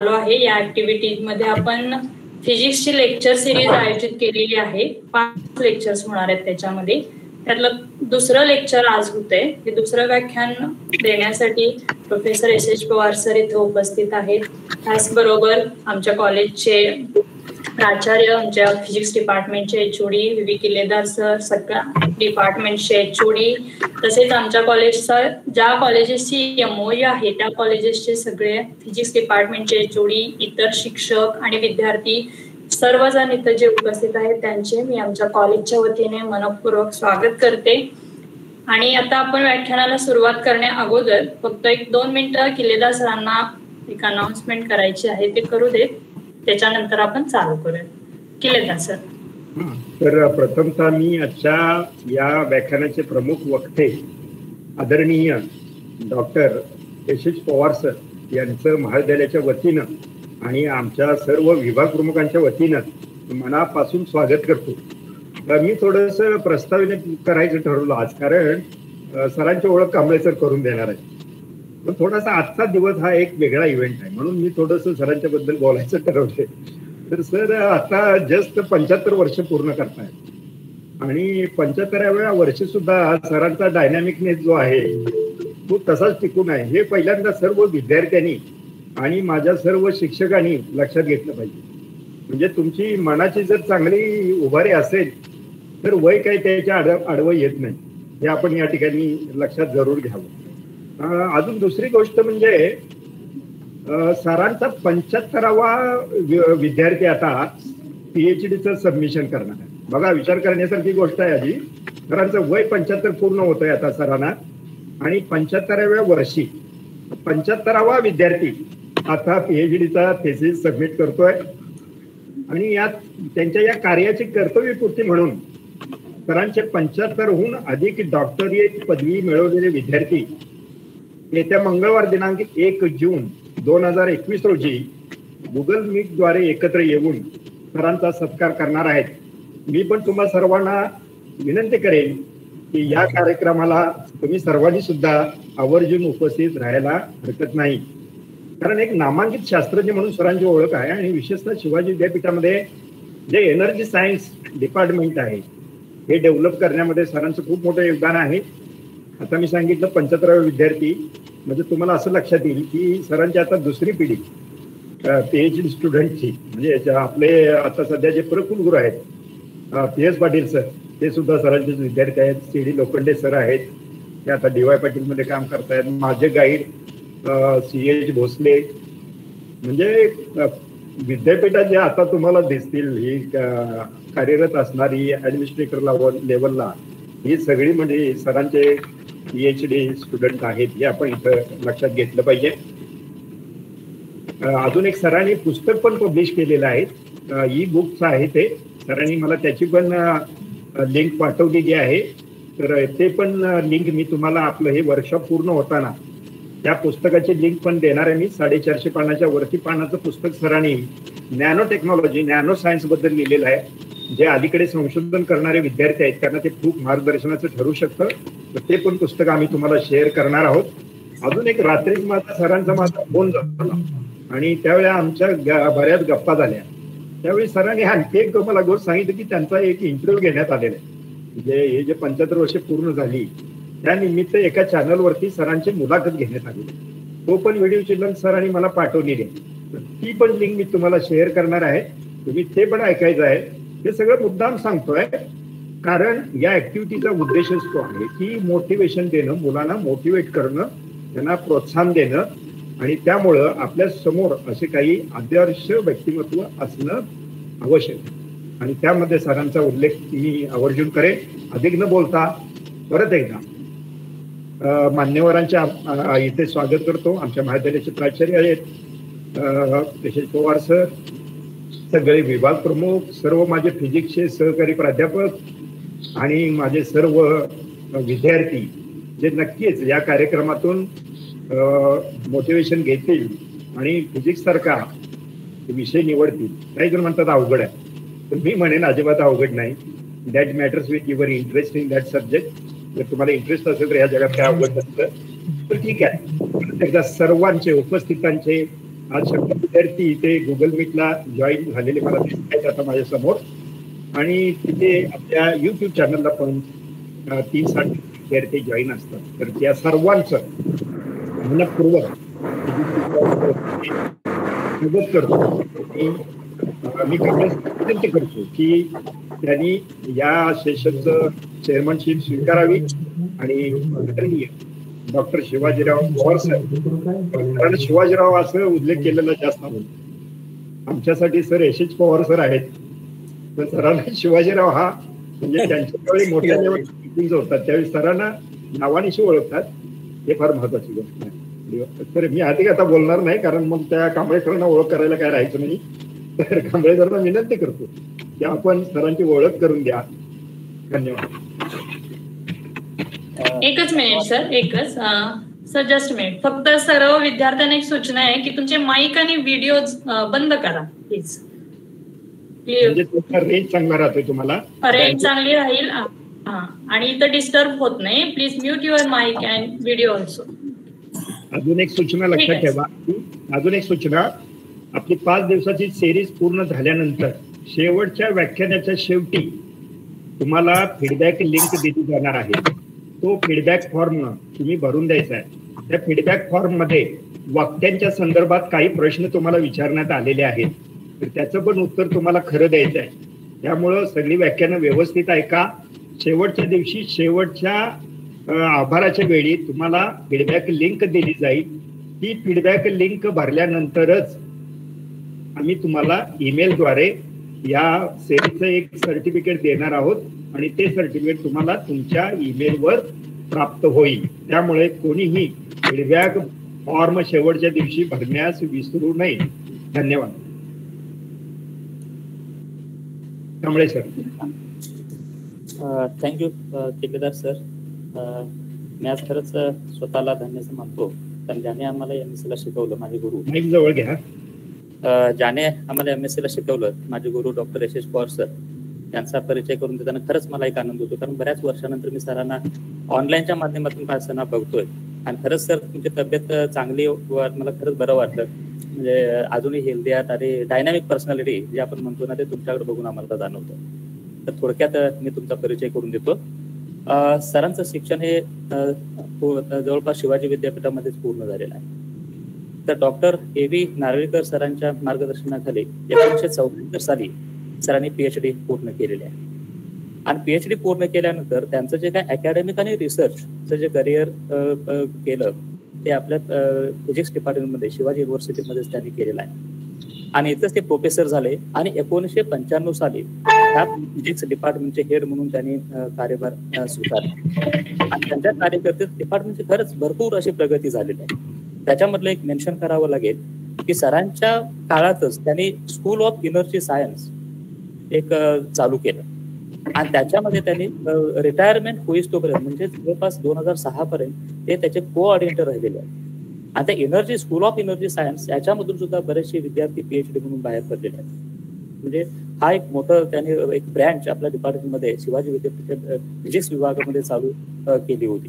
आहे. या ऍक्टिव्हिटीजमध्ये आपण फिजिक्सची लेक्चर सिरीज आयोजित केलेली आहे. पाच लेक्चर्स होणार आहेत त्याच्यामध्ये. त्यातलं दुसरं लेक्चर आज होतंय. हे दुसरं व्याख्यान देण्यासाठी professor S H Pawar sir इथे उपस्थित आहेत. त्याचबरोबर आमच्या कॉलेजचे प्राचार्य आमच्या फिजिक्स डिपार्टमेंटचे एचओडी व्ही किल्लेदार सर सगळ्या डिपार्टमेंटचे एचओडी तसेच आमच्या कॉलेजचा ज्या कॉलेजेसची एमओई आहे त्या कॉलेजेसचे सगळे फिजिक्स डिपार्टमेंटचे एचओडी इतर शिक्षक आणि विद्यार्थी सर्वजण इथं जे उपस्थित आहेत त्यांचे मी आमच्या कॉलेजच्या वतीने मनपूर्वक स्वागत करते. आणि आता आपण व्याख्यानाला सुरुवात करण्या अगोदर फक्त एक दोन मिनिटं किल्लेदार सरांना एक अनाउन्समेंट करायची आहे ते करू देत. त्याच्यानंतर आपण चालू करूया. किल्लेदार सर? तर प्रथमतः मी आजच्या या व्याख्यानाचे प्रमुख वक्ते आदरणीय डॉक्टर यशेश पवार सर यांचं महाविद्यालयाच्या वतीनं आणि आमच्या सर्व विभाग प्रमुखांच्या वतीनं मनापासून स्वागत करतो. मी थोडस प्रस्तावने करायचं ठरवलं आज कारण सरांची ओळख कांबळे सर करून देणार आहे. थोडासा आजचा दिवस हा एक वेगळा इव्हेंट आहे. म्हणून मी थोडस सरांच्या बद्दल बोलायचं ठरवले तर सर आता जस्ट पंच्याहत्तर वर्ष पूर्ण करतायत आणि पंच्याहत्तराव्या वर्षी सुद्धा सरांचा डायनॅमिकनेस जो आहे तो तसाच टिकून आहे. हे पहिल्यांदा सर्व विद्यार्थ्यांनी आणि माझ्या सर्व शिक्षकांनी लक्षात घेतलं पाहिजे. म्हणजे तुमची मनाची जर चांगली उभारी असेल तर वय काही त्याच्या आड आडवं येत नाही. हे आपण या ठिकाणी लक्षात जरूर घ्यावं. अजून दुसरी गोष्ट म्हणजे सरांचा पंच्याहत्तरावा विद्यार्थी आता पीएचडी च सबमिशन करणार आहे. बघा विचार करण्यासारखी गोष्ट आहे आधी सरांचं वय पंच्याहत्तर पूर्ण होत आहे आता सरांना. आणि पंच्याहत्तराव्या वर्षी पंच्याहत्तरावा विद्यार्थी आता पीएचडीचा थेसिस सबमिट करतोय. आणि यात त्यांच्या या कार्याची कर्तव्यपूर्ती म्हणून सरांचे पंच्याहत्तरहून अधिक डॉक्टरी पदवी मिळवलेले विद्यार्थी येत्या मंगळवार दिनांक एक जून दोन हजार एकवीस रोजी गुगल मीटद्वारे एकत्र येऊन सरांचा सत्कार करणार आहेत. मी पण तुम्हा सर्वांना विनंती करेन की या कार्यक्रमाला तुम्ही सर्वांनी सुद्धा आवर्जून उपस्थित राहायला हरकत नाही. कारण एक नामांकित शास्त्रज्ञ म्हणून सरांची ओळख आहे आणि विशेषतः शिवाजी विद्यापीठामध्ये जे एनर्जी सायन्स डिपार्टमेंट आहे हे डेव्हलप करण्यामध्ये सरांचं खूप मोठं योगदान आहे. आता मी सांगितलं पंच्याहत्तरावे विद्यार्थी म्हणजे तुम्हाला असं लक्षात येईल की सरांची आता दुसरी पिढी पीएच डी स्टुडंटची म्हणजे आपले आता सध्या जे प्रकुलगुरू आहेत पी एस पाटील सर ते सुद्धा सरांचे विद्यार्थी आहेत सी डी लोखंडे सर आहेत ते आता डी वाय पाटीलमध्ये काम करतायत माझे गाईड सी एच भोसले. म्हणजे विद्यापीठात जे आता तुम्हाला दिसतील ही कार्यरत असणारी ऍडमिनिस्ट्रेटर लेवलला ही सगळी म्हणजे सरांचे पीएच डी स्टुडंट आहेत हे आपण इथं लक्षात घेतलं पाहिजे. अजून एक सरांनी पुस्तक पण पब्लिश केलेलं आहे. ई बुक्स आहे ते. सरांनी मला त्याची पण लिंक पाठवलेली आहे. तर ते पण लिंक मी तुम्हाला आपलं हे वर्कशॉप पूर्ण होताना त्या पुस्तकाची लिंक पण देणार आहे मी. साडेचारशे पानाच्या वरती पानाचं पुस्तक सरांनी नॅनो टेक्नॉलॉजी नॅनो सायन्सबद्दल लिहिलेलं आहे. जे अलीकडे संशोधन करणारे विद्यार्थी आहेत त्यांना ते खूप मार्गदर्शनाचं ठरू शकतं. तर ते पण पुस्तक आम्ही तुम्हाला शेअर करणार आहोत. अजून एक रात्री माझा सरांचा माझा फोन झाला. आणि त्यावेळेला आमच्या बऱ्याच गप्पा झाल्या. त्यावेळी सरांनी आणखी एक मला गोष्ट सांगितलं की त्यांचा एक इंटरव्ह्यू घेण्यात आलेला आहे. म्हणजे हे जे पंच्याहत्तर वर्ष पूर्ण झाली त्यानिमित्त एका चॅनलवरती सरांची मुलाखत घेण्यात आली. तो पण व्हिडिओची लिंक सरांनी मला पाठवलेली आहे. ती पण लिंक मी तुम्हाला शेअर करणार आहे. तुम्ही ते पण ऐकायचं आहे. हे सगळं मुद्दाम सांगतोय. कारण या ऍक्टिव्हिटीचा उद्देशच तो आहे की मोटिवेशन देणं मुलांना मोटिवेट करणं त्यांना प्रोत्साहन देणं आणि त्यामुळं आपल्यासमोर असे काही आदर्श व्यक्तिमत्व असणं आवश्यक आणि त्यामध्ये सरांचा उल्लेख मी आवर्जून करेन. अधिक न बोलता परत एकदा मान्यवरांच्या इथे स्वागत करतो. आमच्या महाविद्यालयाचे प्राचार्य आहेत यशेश पवार सर सगळे विभाग प्रमुख सर्व माझे फिजिक्सचे सहकारी प्राध्यापक आणि माझे सर्व विद्यार्थी जे नक्कीच या कार्यक्रमातून मोटिवेशन घेतील आणि फिजिक्स सारखा विषय निवडतील. काही जण म्हणतात अवघड आहे. तर मी म्हणेन अजिबात अवघड नाही. That matters with your interest in that subject जर तुम्हाला इंटरेस्ट असेल तर या जगात काय अवघड नसतं. तर ठीक आहे. एकदा सर्वांचे उपस्थितांचे आज शंभर विद्यार्थी इथे गुगल मीटला जॉईन झालेले मला दिसत आहेत आता माझ्यासमोर आणि तिथे आपल्या युट्यूब चॅनलला पण तीन साठ विद्यार्थी जॉईन असतात. तर त्या सर्वांचं मनपूर्वक मदत करतो. मी विनंती करतो की त्यांनी या सेशनचं चेअरमनशिप स्वीकारावी आणि डॉक्टर शिवाजीराव पवार साहेब. शिवाजीराव असं उल्लेख केलेला जास्त आमच्यासाठी सर यशच पवार सर आहेत. तर सरांना शिवाजीराव हा म्हणजे त्यांच्या मोठ्या लेवल होतात. त्यावेळी सरांना नावानिशी ओळखतात. हे फार महत्वाची गोष्ट आहे. तर मी अधिक आता बोलणार नाही कारण मग त्या कांबळेकरांना ओळख करायला काय राहायचं नाही. तर कांबळेकरांना विनंती करतो की आपण सरांची ओळख करून द्या. धन्यवाद. एकच मिनिट सर एकच. सर जस्ट मिनिट फक्त सर्व विद्यार्थ्यांना एक सूचना आहे की तुमचे माईक आणि व्हिडिओ बंद करा प्लीज रेंज चांगला राहतोय तुम्हाला. रेंज चांगली राहील. आणि इथं डिस्टर्ब होत नाही. Please mute your mic and video also अजून एक सूचना लक्षात ठेवा. अजून एक सूचना. आपली पाच दिवसाची सिरीज पूर्ण झाल्यानंतर शेवटच्या व्याख्यानाच्या शेवटी तुम्हाला फीडबॅक लिंक दिली जाणार आहे. तो फीडबॅक फॉर्म तुम्ही भरून द्यायचा आहे. त्या फीडबॅक फॉर्ममध्ये वाक्यांच्या संदर्भात काही प्रश्न तुम्हाला विचारण्यात आलेले आहेत. तर त्याचं पण उत्तर तुम्हाला खरं द्यायचं आहे. त्यामुळं सगळी व्याख्यानं व्यवस्थित ऐका शेवटच्या दिवशी शेवटच्या आभाराच्या वेळी तुम्हाला फीडबॅक लिंक दिली जाईल. ती फीडबॅक लिंक भरल्यानंतरच आम्ही तुम्हाला ईमेलद्वारे या सेवेचं एक सर्टिफिकेट देणार आहोत आणि ते सर्टिफिकेट तुम्हाला तुमच्या ईमेलवर प्राप्त होईल. त्यामुळे कोणीही फीडबॅक फॉर्म शेवटच्या दिवशी भरण्यास विसरू नये. धन्यवाद. त्यामुळे सर थँक्यू ठेकेदार सर मी आज खरंच स्वतःला धन्यच मानतो कारण ज्याने आम्हाला एम एस ला शिकवलं माझे गुरु. जवळ घ्या. ज्याने आम्हाला एम एस सी ला शिकवलं माझे गुरु डॉक्टर यशेश पवार सर यांचा परिचय करून देताना खरंच मला एक आनंद होतो. कारण बऱ्याच वर्षानंतर मी सरांना ऑनलाईनच्या माध्यमातून असताना बघतोय. आणि खरंच सर तुमची तब्येत चांगली मला खरंच बरं वाटलं. म्हणजे अजूनही हेल्दी आहात आणि डायनॅमिक पर्सनॅलिटी जे आपण म्हणतो ना ते तुमच्याकडे बघून आम्हाला जाणवतं. तर थोडक्यात मी तुमचा परिचय करून देतो. सरांचं शिक्षण हे जवळपास शिवाजी विद्यापीठामध्येच पूर्ण झालेलं आहे. तर डॉक्टर ए व्ही नारळीकर सरांच्या मार्गदर्शनाखाली एकोणीशे चौऱ्याहत्तर साली सरांनी पीएचडी पूर्ण केलेली आहे. आणि पीएचडी पूर्ण केल्यानंतर त्यांचं जे काय अकॅडमिक आणि रिसर्चचं जे करिअर केलं ते आपल्या फिजिक्स डिपार्टमेंटमध्ये शिवाजी युनिव्हर्सिटीमध्ये त्यांनी केलेलं आहे. आणि इथंच ते प्रोफेसर झाले आणि एकोणीसशे पंच्याण्णव साली ह्या फिजिक्स डिपार्टमेंटचे हेड म्हणून त्यांनी कार्यभार स्वीकारला. आणि त्यांच्या कार्यकर्तेत डिपार्टमेंटची खरंच भरपूर अशी प्रगती झालेली आहे. त्याच्यामधलं एक मेन्शन करावं लागेल की सरांच्या काळातच त्यांनी स्कूल ऑफ इनर्जी सायन्स एक चालू केलं. आणि त्याच्यामध्ये त्यांनी रिटायरमेंट होईस तोपर्यंत म्हणजे जवळपास दोन हजार सहा पर्यंत ते त्याचे कोऑर्डिनेटर राहिलेले आहेत. आता energy school of energy science याच्यामधून सुद्धा बरेचसे विद्यार्थी पीएचडी म्हणून बाहेर पडलेले आहेत. म्हणजे हा एक मोठं त्यांनी एक ब्रँच आपल्या डिपार्टमेंटमध्ये शिवाजी विद्यापीठ फिजिक्स विभागामध्ये चालू केली होती.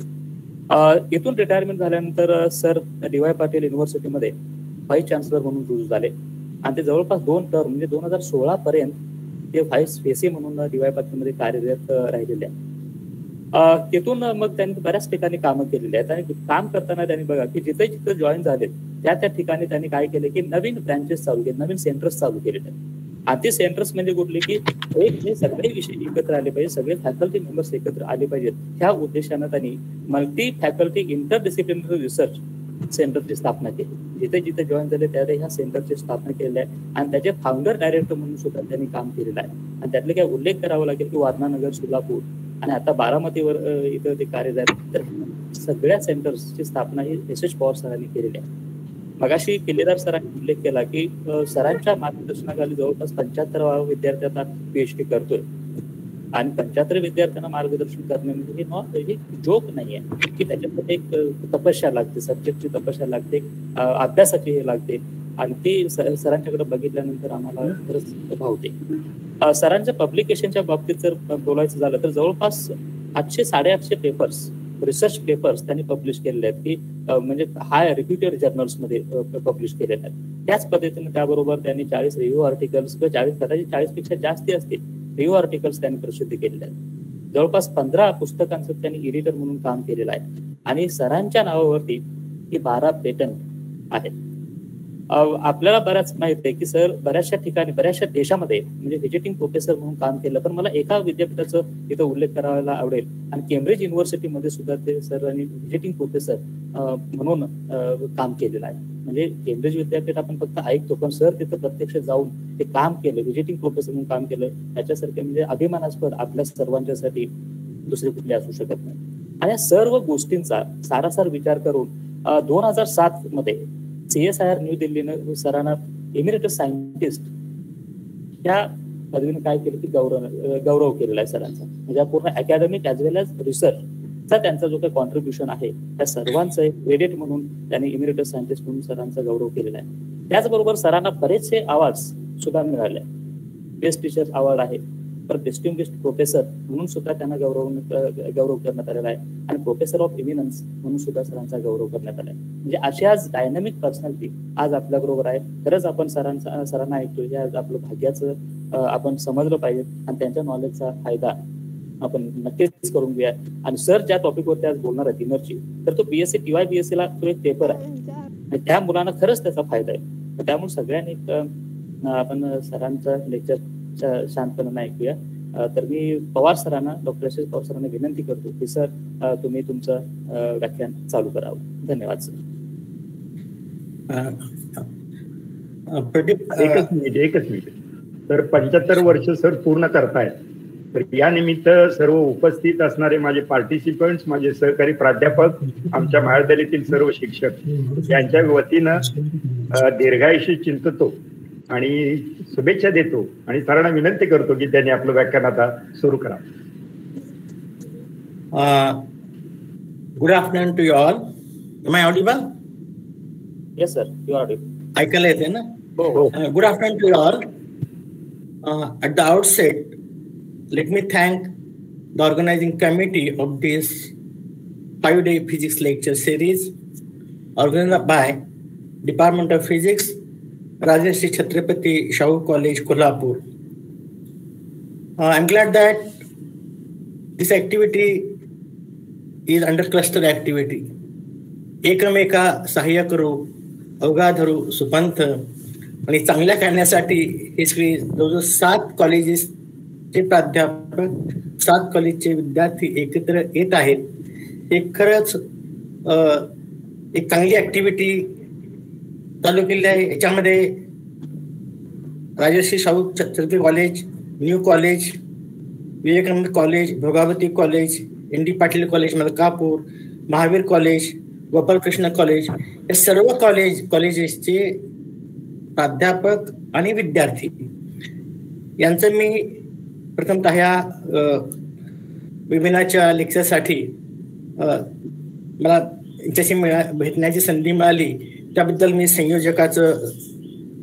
इथून रिटायरमेंट झाल्यानंतर सर डी वाय पाटील युनिव्हर्सिटीमध्ये व्हाईस चान्सलर म्हणून रुजू झाले. आणि ते जवळपास दोन टर्म म्हणजे दोन हजार सोळा पर्यंत ते व्हाईस फेसी म्हणून डी वाय पाटीलमध्ये कार्यरत राहिलेले आहेत. तिथून मग त्यांनी बऱ्याच ठिकाणी कामं केलेली आहेत. आणि काम करताना त्यांनी बघा की जिथे जिथे जॉईन झाले त्या त्या ठिकाणी त्यांनी काय केले की नवीन ब्रँचेस चालू केले नवीन सेंटर्स चालू केलेले आहेत. आधी सेंटर्स म्हणजे कुठले की एक हे सगळे विषय एकत्र आले पाहिजे सगळे फॅकल्टी मेंबर्स एकत्र आले पाहिजेत. ह्या उद्देशानं त्यांनी multi faculty inter disciplinary research सेंटरची स्थापना केली. जिथे जिथे जॉईन झाले त्यावेळी ह्या सेंटरची स्थापना केलेली आहे. आणि त्याचे फाउंडर डायरेक्टर म्हणून सुद्धा त्यांनी काम केलेलं आहे. आणि त्यातले काय उल्लेख करावा लागेल की वादनानगर सोलापूर आणि आता बारामतीवर इथं ते कार्यरत तर सगळ्या सेंटर्सची स्थापना ही एस एच पवार सरांनी केलेली आहे. मगाशी किल्लेदार सरांनी उल्लेख केला की सरांच्या मार्गदर्शनाखाली जवळपास पंच्याहत्तर विद्यार्थी आता पीएचडी करतोय. आणि पंच्याहत्तर विद्यार्थ्यांना मार्गदर्शन करणे म्हणजे हे हे जोक नाही आहे की त्याच्यामध्ये एक तपस्या लागते सब्जेक्टची तपस्या लागते अभ्यासाची हे लागते. आणि ती सरांच्याकडे बघितल्यानंतर आम्हाला खरंच भावते सरांच्या पब्लिकेशनच्या बाबतीत जर बोलायचं झालं तर जवळपास आठशे साडेआठशे पेपर्स रिसर्च पेपर्स त्यांनी पब्लिश केलेले आहेत की म्हणजे हाय रिप्युटेड जर्नल्समध्ये पब्लिश केलेले आहेत. त्याच पद्धतीने त्याबरोबर त्यांनी चाळीस रिव्ह्यू आर्टिकल्स किंवा चाळीस कदाचित चाळीसपेक्षा जास्ती असतील रिव्ह्यू आर्टिकल्स त्यांनी प्रसिद्ध केलेले आहेत. जवळपास पंधरा पुस्तकांचं त्यांनी एडिटर म्हणून काम केलेलं आहे. आणि सरांच्या नावावरती ही बारा पेटंट आहेत. आपल्याला बऱ्याच माहीत आहे की सर बऱ्याचशा ठिकाणी बऱ्याचशा देशामध्ये म्हणजे व्हिजिटिंग प्रोफेसर म्हणून काम केलं पण मला एका विद्यापीठाचं इथं उल्लेख करायला आवडेल. आणि केम्ब्रिज युनिव्हर्सिटीमध्ये सुद्धा ते सरांनी व्हिजिटिंग प्रोफेसर म्हणून काम केलेलं आहे. म्हणजे केम्ब्रिज विद्यापीठ आपण फक्त ऐकतो पण सर तिथं प्रत्यक्ष जाऊन ते काम केलं व्हिजिटिंग प्रोफेसर म्हणून काम केलं याच्यासारखे म्हणजे अभिमानास्पद आपल्या सर्वांच्यासाठी दुसरे कुठले असू शकत नाही. आणि या सर्व गोष्टींचा सारासार विचार करून दोन हजार सात मध्ये सीएसआयआर न्यू दिल्लीनं सरांना इमिरेटस सायंटिस्ट त्या पदवीने काय केलं की गौरव गौरव केलेला आहे सरांचा. म्हणजे पूर्ण अकॅडमिक ऍज वेल एज रिसर्चचा त्यांचा जो काही कॉन्ट्रीब्युशन आहे त्या सर्वांचं एक क्रेडिट म्हणून त्यांनी इमिरेटस सायंटिस्ट म्हणून सरांचा गौरव केलेला आहे. त्याचबरोबर सरांना बरेचसे अवॉर्ड सुद्धा मिळाले. बेस्ट टीचर अवॉर्ड आहे. परत डिस्टिंग्विश प्रोफेसर म्हणून सुद्धा त्यांना गौरव गौरव करण्यात आलेला आहे. आणि प्रोफेसर ऑफ इमिनन्स म्हणून सुद्धा सरांचा गौरव करण्यात आला आहे म्हणजे अशी आज डायनामिक पर्सनॅलिटी आज आपल्या बरोबर आहे. खरंच आपण सरांचा सरांना ऐकतो हे आज आपलं भाग्याचं आपण समजलं पाहिजे. आणि त्यांच्या नॉलेजचा फायदा आपण नक्कीच करून घेऊया. आणि सर ज्या टॉपिकवरती आज बोलणार आहे इनरची तर तो बीएससी टीवाय बीएससी ला तो एक पेपर आहे. त्या मुलांना खरंच त्याचा फायदा आहे. त्यामुळे सगळ्यांनी आपण सरांचा लेक्चर शांतपणे ऐकूया. तर मी पवार सरांना डॉक्टर यशस पवार सरांना विनंती करतो की सर तुम्ही तुमचं व्याख्यान चालू करावं. धन्यवाद सर. एकच मिनिट एकच मिनिट. तर पंच्याहत्तर वर्ष सर पूर्ण करतायत. तर या निमित्त सर्व उपस्थित असणारे माझे पार्टिसिपंट्स माझे सहकारी प्राध्यापक आमच्या महाविद्यालयातील सर्व शिक्षक यांच्या वतीनं दीर्घायुषी चिंततो. आणि शुभेच्छा देतो आणि सरांना विनंती करतो की त्यांनी आपलं व्याख्यान आता सुरू करा. Good afternoon to you all my audible yes sir you are ऐकायला येते ना? Good afternoon to all at the outset let me thank the organizing committee of this five day physics lecture series organize by department of physics Rajeshri Chhatrapati Shahu College, Kolhapur. Uh, I'm glad that this activity is under cluster activity. एकमेका सहाय्य करू अवघा धरू सुपंथ आणि चांगल्या करण्यासाठी हे श्री जवळजवळ सात कॉलेजेसचे प्राध्यापक सात कॉलेजचे विद्यार्थी एकत्र येत आहेत एक खरंच uh, एक चांगली ऍक्टिव्हिटी चालू आहे. याच्यामध्ये Rajashri Shahu Chhatrapati college new college Vivekanand college Bhogavati college N D Patil college Malkapur Mahavir college Gopalkrishna college हे सर्व कॉलेज कॉलेजेसचे प्राध्यापक आणि विद्यार्थी. यांचं मी प्रथमतः ह्या वेबिनारच्या लेक्चरसाठी मला यांच्याशी मिळा भेटण्याची संधी मिळाली. त्याबद्दल मी संयोजकाचं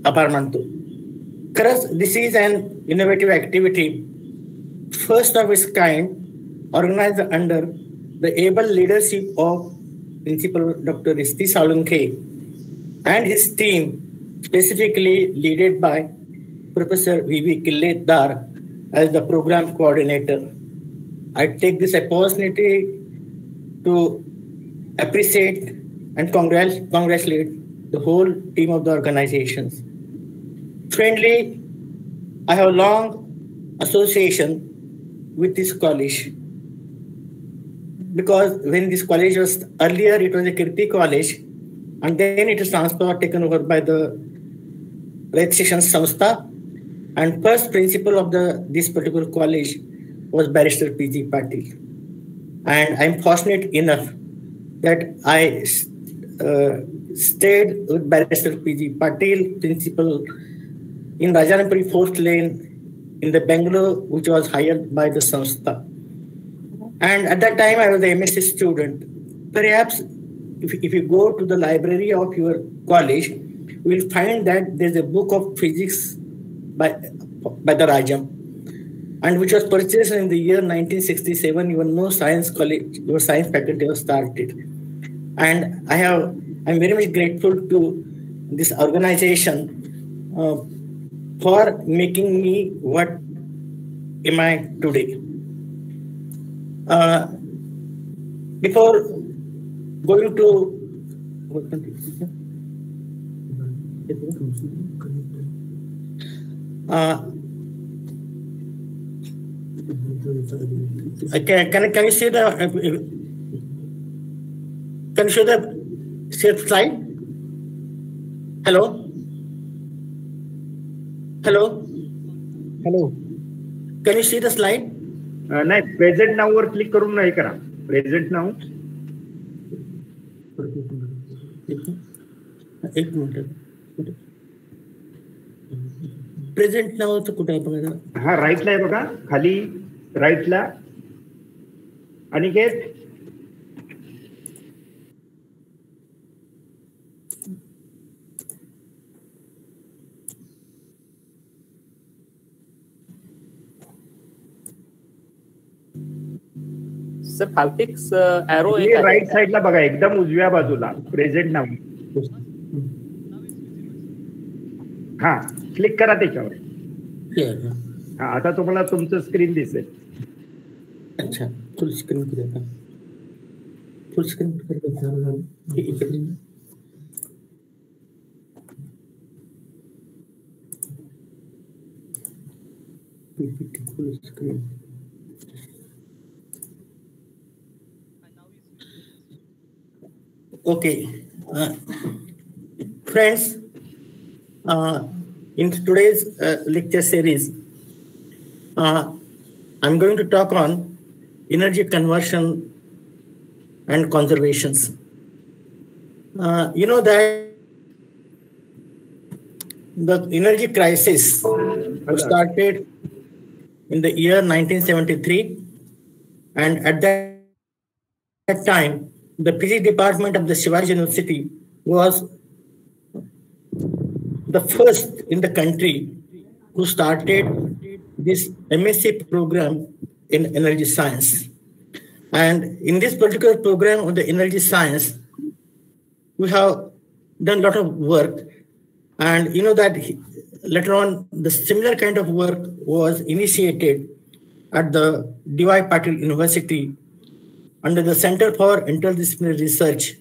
आभार मानतो खरंच this is an innovative activity first of its kind organise under the able leadership of principal doctor रिस्ती Salunkhe and his team specifically led by Professor V.V. Killedar as the program coordinator. I take this opportunity to appreciate and congratulate the whole team of the organizations. Friendly, I have a long association with this college because when this college was earlier, it was a Kirti college, and then it was transferred taken over by the Registration Samstha. And first principal of the this particular college was Barrister P.G. Patil. And I'm fortunate enough that I Uh, stayed with Barrister P.G. Patil, principal in Rajarampuri fourth lane in the Bangalore, which was hired by the Samstha. And at that time, I was a MSc student. Perhaps if, if you go to the library of your college, you will find that there's a book of physics by, by the Rajam. and which was purchased in the year 1967. Even no science college, your science faculty was started. And I have, I'm very much grateful to this organization uh, for making me what am I today. Uh, before going to uh, can, can, can you see the uh, can you show the share slide? Hello? Hello? Hello. Can you see the slide? नाही present नाव वर click करून नाही करा present नाव एक minute present नावाचं कुठे आहे बघा हा राईटला आहे बघा खाली राईटला अनिकेत सर खालती एरो राईट साईडला बघा एकदम उजव्या बाजूला. प्रेझेंट नाव हा क्लिक करा त्याच्यावर. हा आता तुम्हाला तुमचं स्क्रीन दिसेल. अच्छा फुल स्क्रीन करूया full screen full screen Okay. Uh, friends, uh, in today's uh, lecture series, uh, I'm going to talk on energy conversion and conservations. Uh, you know that the energy crisis started in the year 1973 and at that, that time the physics department of the Shivaji University was the first in the country who started this MSc program in energy science. And in this particular program of the energy science, we have done a lot of work. And you know that later on, the similar kind of work was initiated at the D.Y. Patil University under the Center for Interdisciplinary Research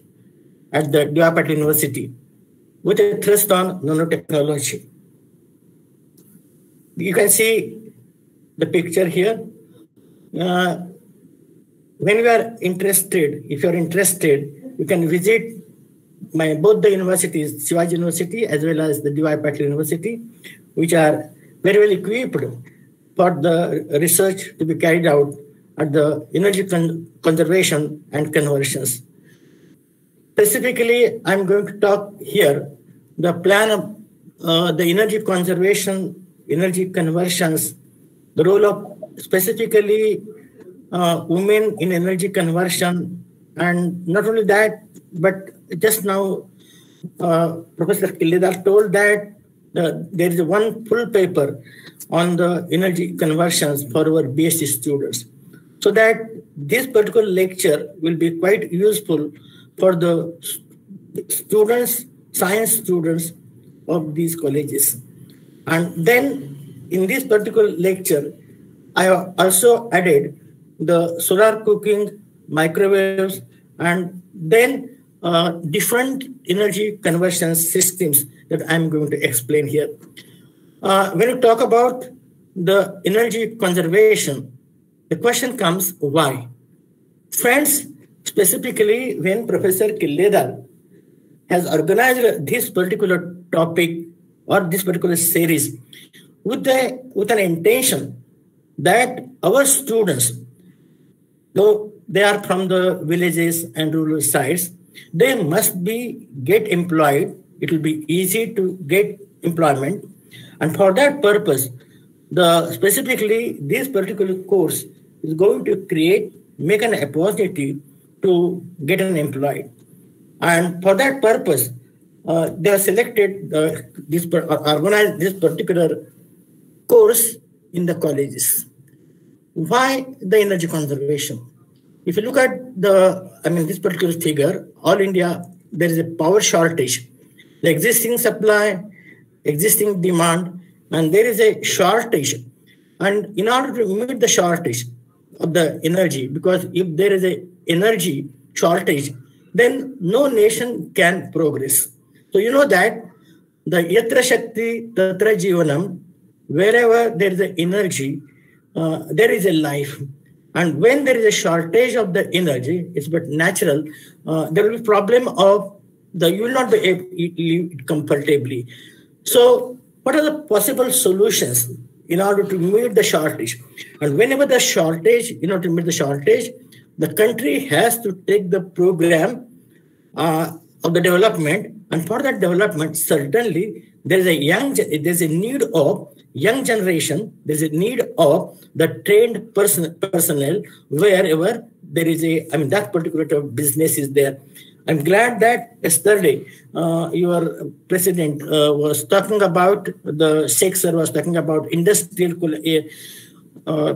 at the. Patil University with a thrust on nanotechnology. You can see the picture here. Uh, when you are interested, if you are interested, you can visit my both the universities, Shivaji University as well as the D.Y. Patil University, which are very well equipped for the research to be carried out at the energy con conservation and conversions. Specifically, I'm going to talk here the plan of uh, the energy conservation, energy conversions, the role of specifically uh, women in energy conversion, and not only that, but just now uh, Professor Killedar told that there is one full paper on the energy conversions for our BSc students so that this particular lecture will be quite useful for the students, science students of these colleges. And then in this particular lecture, I have also added the solar cooking, microwaves, and then uh, different energy conversion systems that I'm going to explain here. Uh, when you talk about the energy conservation, the question comes, why? Friends, specifically when Professor Killedar has organized this particular topic or this particular series with, the, with an intention that our students, though they are from the villages and rural sites, they must be get employed. It will be easy to get employment. And for that purpose, the specifically this particular course is going to create, make an opportunity to get an employed. And for that purpose, uh, they have selected uh, this, organized this particular course in the colleges. why the energy conservation? If you look at the, I mean, this particular figure, all India, there is a power shortage. The existing supply, existing demand, and there is a shortage. And in order to meet the shortage of the energy, because if there is a energy shortage, then no nation can progress. So you know that the yatra shakti tatra jivanam, wherever there is a energy, uh, there is a life. And when there is a shortage of the energy, it's but natural, uh, there will be problem of the you will not be able to live comfortably. So, what are the possible solutions in order to meet the shortage? And whenever the shortage, in order to meet the shortage, the country has to take the program uh, of the development, and for that development, certainly there is a young there's a need of young generation, there's a need of the trained person, personnel wherever there is a, I mean, that particular business is there. I'm glad that yesterday uh, your president uh, was talking about the sir was talking about industrial uh,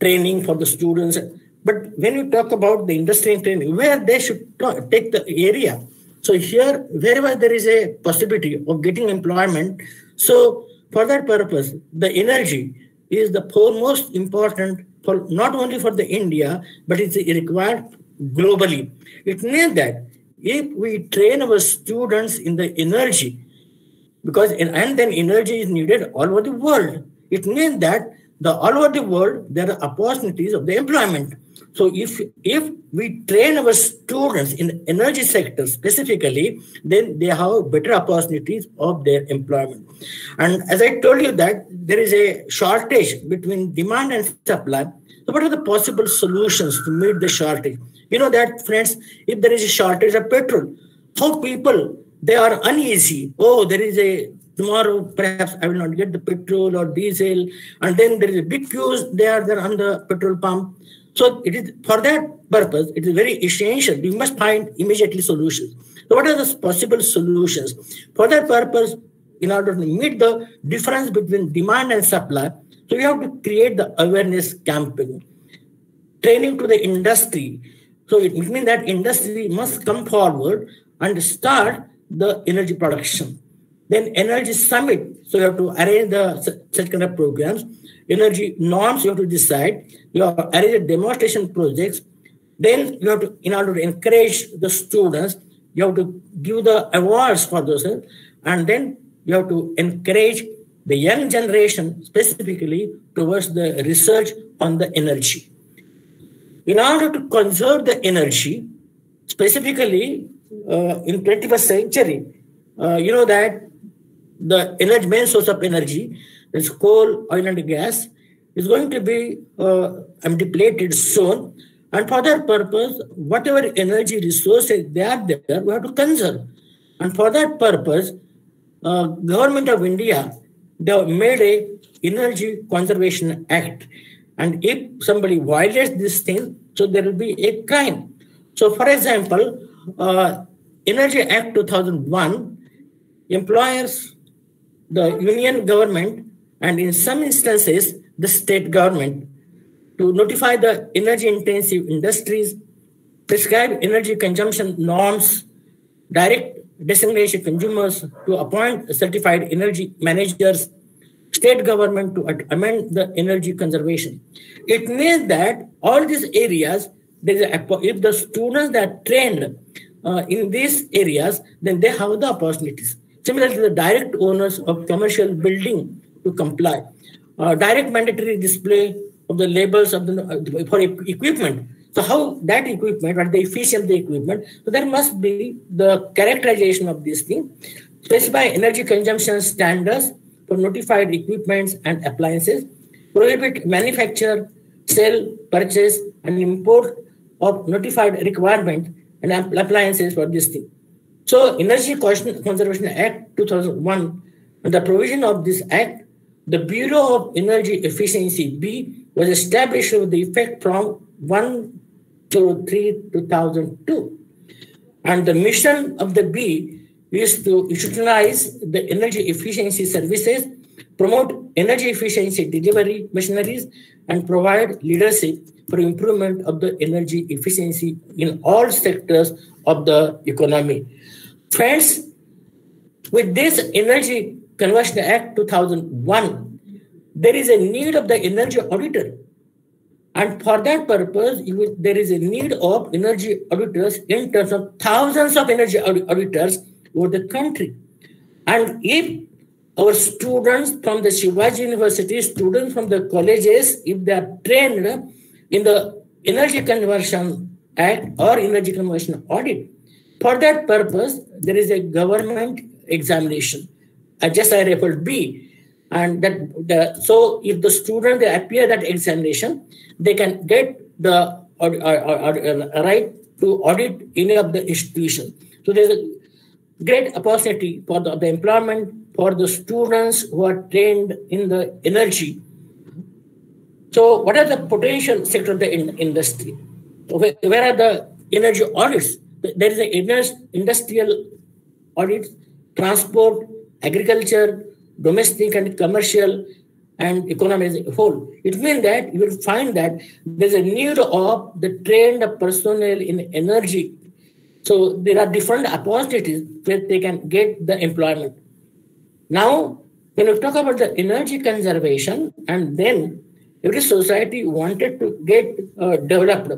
training for the students. But when you talk about the industrial training, where they should take the area. So here, wherever there is a possibility of getting employment, so for that purpose, the energy is the foremost important for not only for the India, but it's required globally. It means that if we train our students in the energy, because and then energy is needed all over the world, it means that the all over the world there are opportunities of the employment. So if if we train our students in energy sector specifically, then they have better opportunities of their employment. And as I told you that there is a shortage between demand and supply. So what are the possible solutions to meet the shortage? You know that, friends, if there is a shortage of petrol, how people they are uneasy. Oh, there is a tomorrow perhaps I will not get the petrol or diesel, and then there is a big queues there, there on the petrol pump. So it is for that purpose, it is very essential. We must find immediately solutions. So what are the possible solutions? For that purpose, in order to meet the difference between demand and supply, so we have to create the awareness campaign, training to the industry. So it means that industry must come forward and start the energy production. Then energy summit. So you have to arrange the such kind of programs energy norms you have to decide. You have arrange demonstration projects. Then you have to, in order to encourage the students, you have to give the awards for those, and then you have to encourage the young generation specifically towards the research on the energy. In order to conserve the energy, specifically uh, in 21st century, uh, you know that the energy, main source of energy is coal, oil, and gas is going to be uh, depleted soon. And for that purpose, whatever energy resources they are there, we have to conserve. And for that purpose, uh, government of India, they made a Energy Conservation Act. And if somebody violates this thing, so there will be a crime. So, for example, uh, Energy Act 2001, employers, the union government and in some instances, the state government to notify the energy intensive industries, prescribe energy consumption norms, direct destination consumers to appoint certified energy managers, state government to amend the energy conservation. It means that all these areas, if the students that are trained uh, in these areas, then they have the opportunities. Similarly, the direct owners of commercial building to comply. Uh, direct mandatory display of the labels of the uh, for equipment. So how that equipment, or the efficiency of the equipment, so there must be the characterization of this thing. Specify energy consumption standards for notified equipments and appliances. Prohibit manufacture, sell, purchase, and import of notified requirement and appliances for this thing. So Energy Conservation Act 2001, the provision of this act the Bureau of Energy Efficiency, B, was established with the effect from 1 to 3 2002. And the mission of the B is to utilize the energy efficiency services promote energy efficiency delivery machineries, and provide leadership for improvement of the energy efficiency in all sectors of the economy. Friends, with this Energy Conversion Act 2001, there is a need of the energy auditor. And for that purpose, will, there is a need of energy auditors in terms of thousands of energy auditors over the country. And if our students from the Shivaji University, students from the colleges, if they are trained in the Energy Conversion Act or Energy Conversion Audit, for that purpose, there is a government examination. I just I referred B. And that the, so if the student they appear that examination, they can get the or, or, or, uh, right to audit any of the institution. So there's a great opportunity for the, the employment for the students who are trained in the energy. So, what are the potential sector of the in industry? Where, where, are the energy audits? There is an industrial audit, transport, agriculture, domestic and commercial, and economy as a whole. It means that you will find that there's a need of the trained personnel in energy. So there are different opportunities where they can get the employment. Now, when we talk about the energy conservation, and then every society wanted to get uh, developed.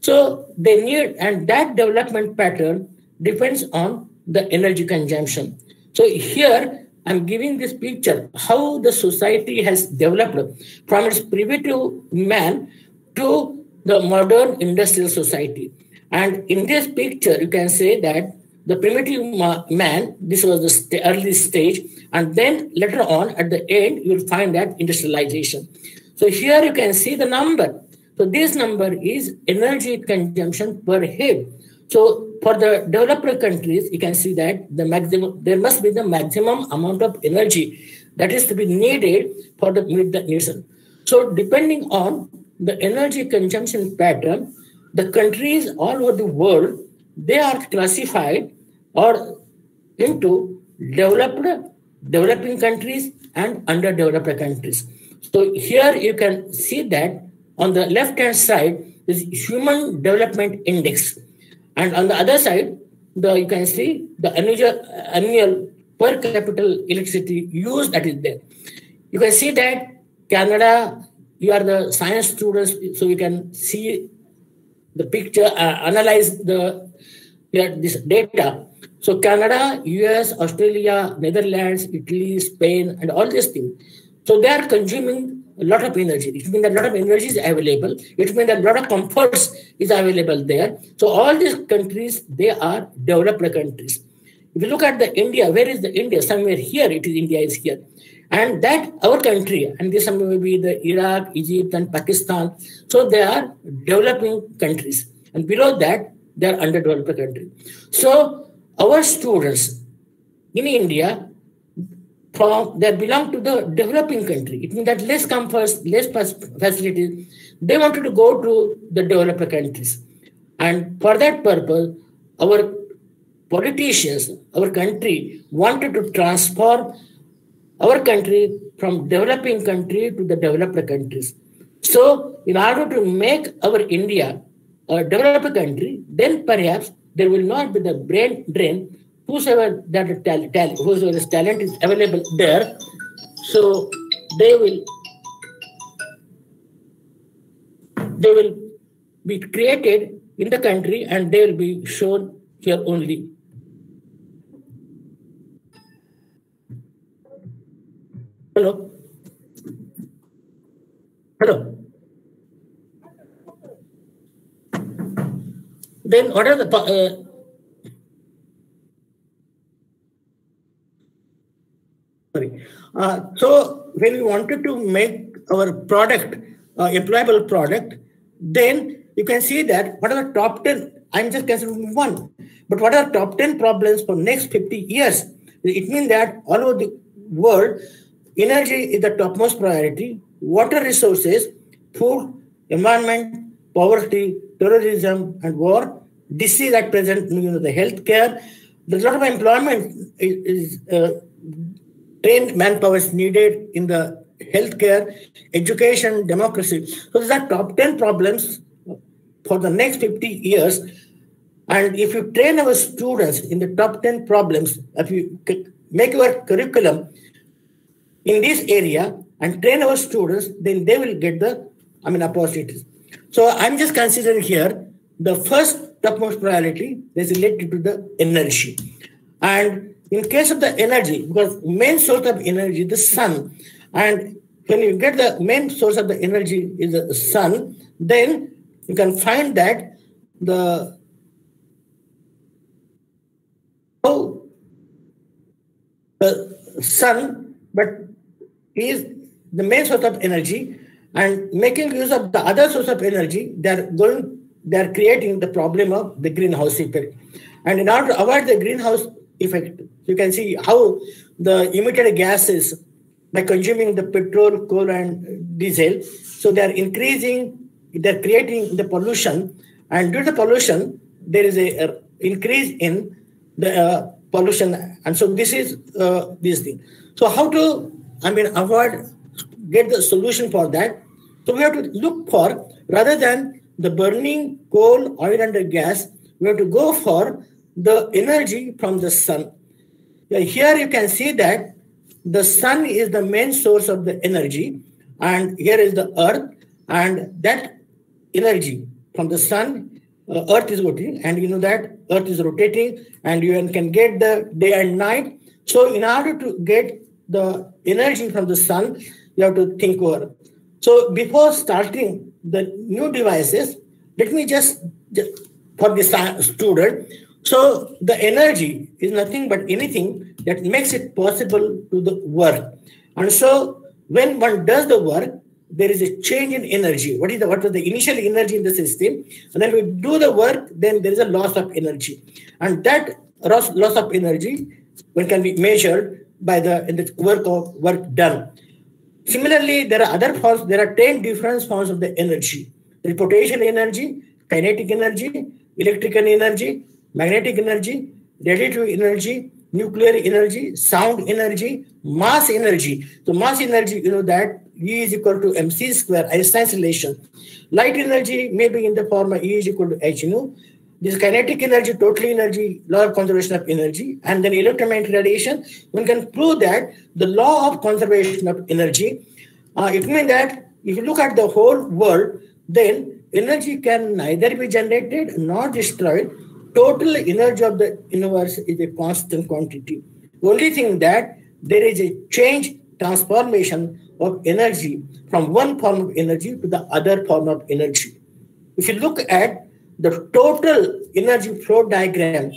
So they need, and that development pattern depends on the energy consumption. So here I'm giving this picture how the society has developed from its primitive man to the modern industrial society. And in this picture, you can say that the primitive man, this was the early stage, and then later on at the end, you'll find that industrialization. So here you can see the number. So this number is energy consumption per head. So for the developed countries, you can see that the maximum there must be the maximum amount of energy that is to be needed for the meet the needs. So depending on the energy consumption pattern, the countries all over the world they are classified or into developed, developing countries and underdeveloped countries. So here you can see that on the left-hand side is Human Development Index. And on the other side, the you can see the annual, annual per capita electricity use that is there. You can see that Canada, you are the science students, so you can see the picture, uh, analyze the yeah, this data so Canada, US, Australia, Netherlands, Italy, Spain, and all these things. So they are consuming a lot of energy. It means that a lot of energy is available. It means that a lot of comforts is available there. So all these countries, they are developed countries. If you look at the India, where is the India? Somewhere here, it is India is here. And that our country, and this may be the Iraq, Egypt, and Pakistan. So they are developing countries. And below that, they are underdeveloped countries. So our students in India from they belong to the developing country. It means that less comforts, less facilities. They wanted to go to the developed countries. And for that purpose, our politicians, our country wanted to transform our country from developing country to the developed countries. So in order to make our India a developed country, then perhaps there will not be the brain drain. Whosoever that talent, talent, whosoever talent is available there, so they will they will be created in the country and they will be shown here only. Hello. Hello. Then what are the uh, sorry? Uh, so when we wanted to make our product uh, employable product, then you can see that what are the top ten. I'm just considering one, but what are top ten problems for next 50 years? It means that all over the world, energy is the topmost priority. Water resources, food, environment, poverty, terrorism, and war disease at present, you know, the healthcare, there's a lot of employment is, is uh, trained manpower is needed in the healthcare, education, democracy. So these are top 10 problems for the next 50 years. And if you train our students in the top 10 problems, if you make your curriculum in this area and train our students, then they will get the, I mean, opportunities. So I'm just considering here the first topmost priority is related to the energy. And in case of the energy, because main source of energy, the sun, and when you get the main source of the energy is the sun, then you can find that the oh, the sun, but is the main source of energy, and making use of the other source of energy, they're going, they're creating the problem of the greenhouse effect. And in order to avoid the greenhouse effect, you can see how the emitted gases by consuming the petrol, coal, and diesel. So they are increasing, they're creating the pollution, and due to the pollution, there is a, a increase in the uh, pollution, and so this is uh, this thing. So how to, I mean, avoid get the solution for that? So we have to look for rather than the burning coal, oil, and gas, we have to go for the energy from the sun. Here you can see that the sun is the main source of the energy, and here is the earth, and that energy from the sun, uh, earth is rotating, and you know that earth is rotating, and you can get the day and night. So, in order to get the energy from the sun, you have to think over. So, before starting the new devices, let me just, just for the student, so the energy is nothing but anything that makes it possible to the work. And so when one does the work, there is a change in energy. What is the what was the initial energy in the system? And then we do the work, then there is a loss of energy. And that loss, loss of energy when can be measured by the in the work of work done. Similarly, there are other forms, there are 10 different forms of the energy. The potential energy, kinetic energy, electrical energy, magnetic energy, radiative energy, nuclear energy, sound energy, mass energy. So mass energy, you know that E is equal to mc square, Einstein's relation. Light energy may be in the form of E is equal to h nu. This kinetic energy, total energy, law of conservation of energy, and then electromagnetic radiation. One can prove that the law of conservation of energy. Uh, it means that if you look at the whole world, then energy can neither be generated nor destroyed total energy of the universe is a constant quantity. Only thing that there is a change, transformation of energy from one form of energy to the other form of energy. If you look at the total energy flow diagram,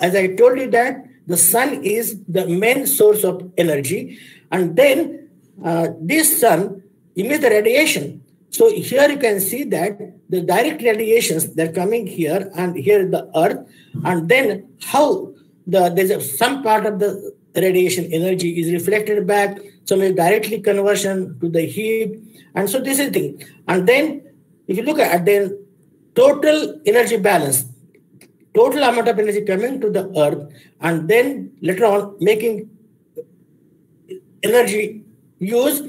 as I told you that the sun is the main source of energy, and then uh, this sun emits the radiation so here you can see that the direct radiations they're coming here and here the earth, and then how the there's a, some part of the radiation energy is reflected back, some is directly conversion to the heat, and so this is the thing. And then if you look at then total energy balance, total amount of energy coming to the earth, and then later on making energy use.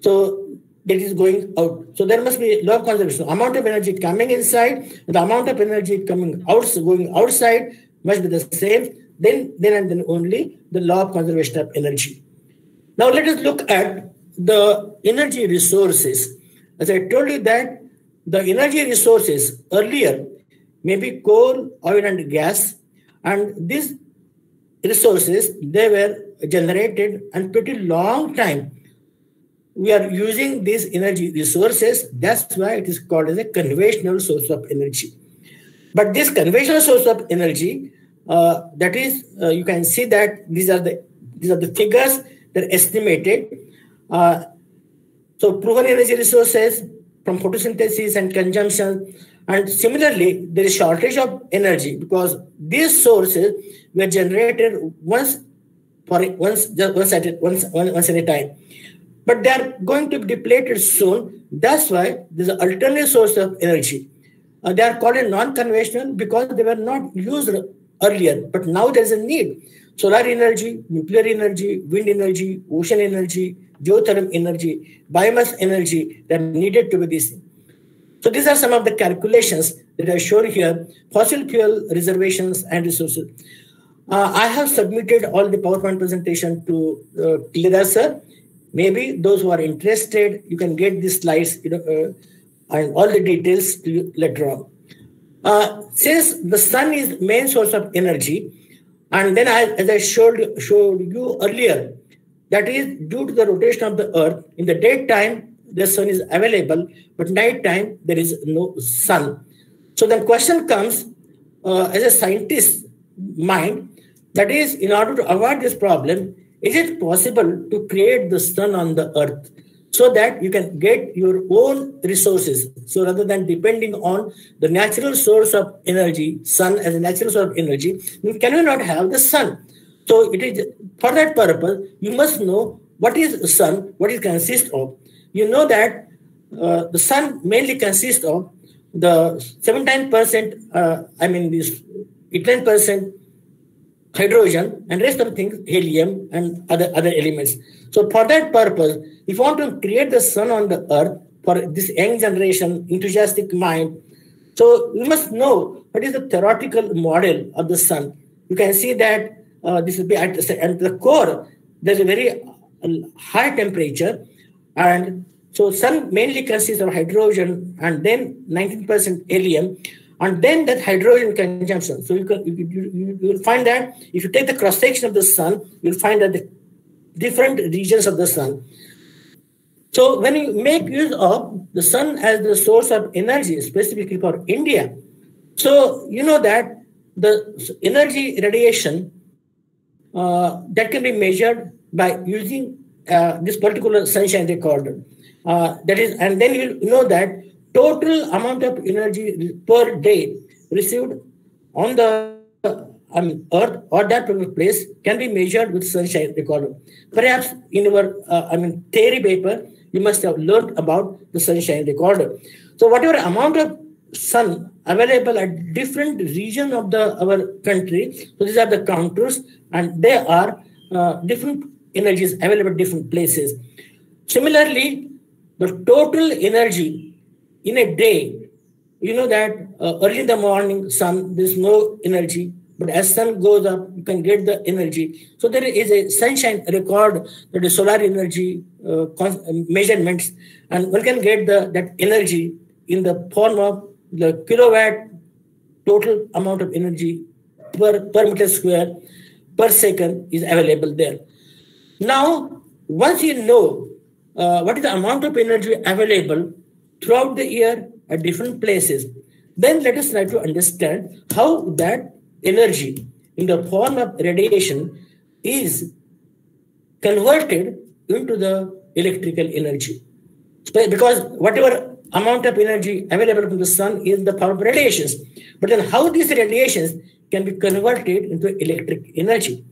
So that is going out. So there must be law of conservation. Amount of energy coming inside, the amount of energy coming out, going outside must be the same. Then, then and then only the law of conservation of energy. Now let us look at the energy resources. As I told you that the energy resources earlier may be coal, oil, and gas, and these resources they were generated and pretty long time we are using these energy resources. That's why it is called as a conventional source of energy. But this conventional source of energy, uh, that is, uh, you can see that these are the these are the figures that are estimated. Uh, so proven energy resources from photosynthesis and consumption, and similarly, there is shortage of energy because these sources were generated once for once just once at once once at a time but they are going to be depleted soon. That's why there's an alternate source of energy. Uh, they are called non-conventional because they were not used earlier, but now there's a need. solar energy, nuclear energy, wind energy, ocean energy, geothermal energy, biomass energy that needed to be this. So these are some of the calculations that I shown here, fossil fuel reservations and resources. Uh, I have submitted all the PowerPoint presentation to uh, sir. Maybe those who are interested, you can get these slides you know, uh, and all the details later on. Uh, since the sun is main source of energy, and then I, as I showed, showed you earlier, that is due to the rotation of the earth, in the daytime, the sun is available, but nighttime, there is no sun. So the question comes, uh, as a scientist mind, that is, in order to avoid this problem, is it possible to create the sun on the earth so that you can get your own resources? So rather than depending on the natural source of energy, sun as a natural source of energy, can we not have the sun? So it is for that purpose, you must know what is the sun, what it consists of. You know that uh, the sun mainly consists of the 17%, uh, I mean, this 10% hydrogen and rest of things helium and other other elements. So for that purpose if you want to create the sun on the earth for this young generation enthusiastic mind. So you must know what is the theoretical model of the sun. You can see that uh, this will be at the, at the core there's a very uh, high temperature and so sun mainly consists of hydrogen and then 19% helium and then that hydrogen consumption. So you can you, you, you will find that if you take the cross section of the sun, you'll find that the different regions of the sun. So when you make use of the sun as the source of energy, specifically for India, so you know that the energy radiation uh, that can be measured by using uh, this particular sunshine recorder. Uh, that is, and then you know that total amount of energy per day received on the earth or that place can be measured with sunshine recorder. Perhaps in our, uh, I mean, theory paper, you must have learned about the sunshine recorder. So whatever amount of sun available at different region of the our country, so these are the counters, and they are uh, different energies available at different places. Similarly, the total energy in a day, you know that uh, early in the morning, sun, there's no energy. But as sun goes up, you can get the energy. So there is a sunshine record that is solar energy uh, measurements, and one can get the that energy in the form of the kilowatt total amount of energy per, per meter square per second is available there. Now, once you know uh, what is the amount of energy available throughout the year at different places. Then let us try to understand how that energy in the form of radiation is converted into the electrical energy. Because whatever amount of energy available from the sun is the power of radiations. But then how these radiations can be converted into electric energy.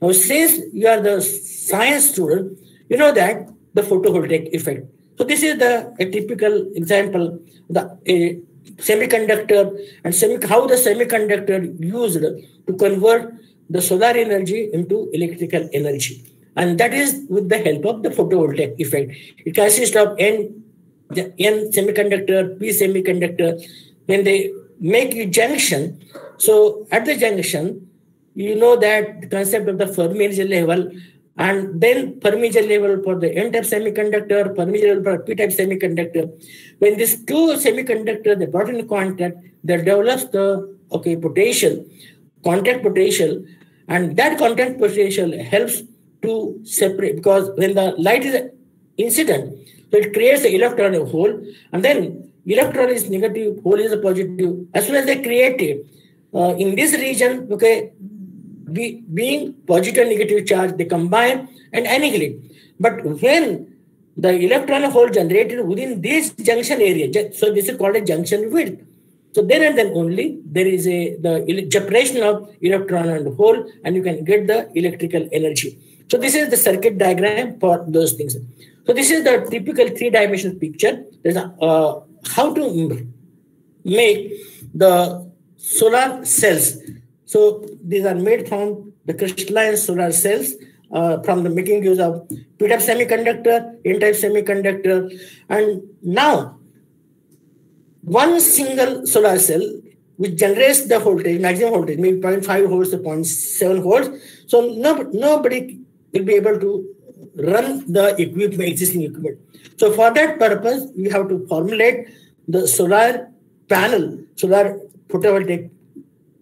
Now, since you are the science student, you know that the photovoltaic effect. So this is the a typical example, the a semiconductor and semi, how the semiconductor used to convert the solar energy into electrical energy. And that is with the help of the photovoltaic effect. It consists of N, the N semiconductor, P semiconductor. When they make a junction, so at the junction, you know that the concept of the Fermi energy level and then Fermi level for the N-type semiconductor, Fermi level for P-type semiconductor. When these two semiconductors they brought in contact, they develops the okay potential, contact potential, and that contact potential helps to separate because when the light is incident, so it creates the electron hole, and then electron is negative, hole is a positive. As soon as they create it, uh, in this region, okay, be, being positive and negative charge, they combine and annihilate. But when the electron hole generated within this junction area, so this is called a junction width. So then and then only there is a the separation of electron and hole, and you can get the electrical energy. So this is the circuit diagram for those things. So this is the typical three-dimensional picture. There's a, uh, how to make the solar cells so these are made from the crystalline solar cells uh, from the making use of p-type semiconductor, n-type semiconductor, and now one single solar cell which generates the voltage, maximum voltage, maybe 0.5 volts to 0.7 volts. So no, nobody will be able to run the equipment, existing equipment. So for that purpose, we have to formulate the solar panel, solar photovoltaic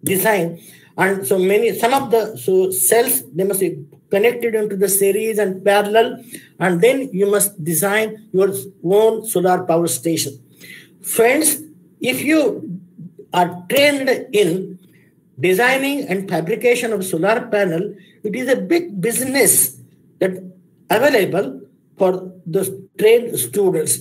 design. And so many, some of the so cells, they must be connected into the series and parallel. And then you must design your own solar power station. Friends, if you are trained in designing and fabrication of solar panel, it is a big business that available for the trained students.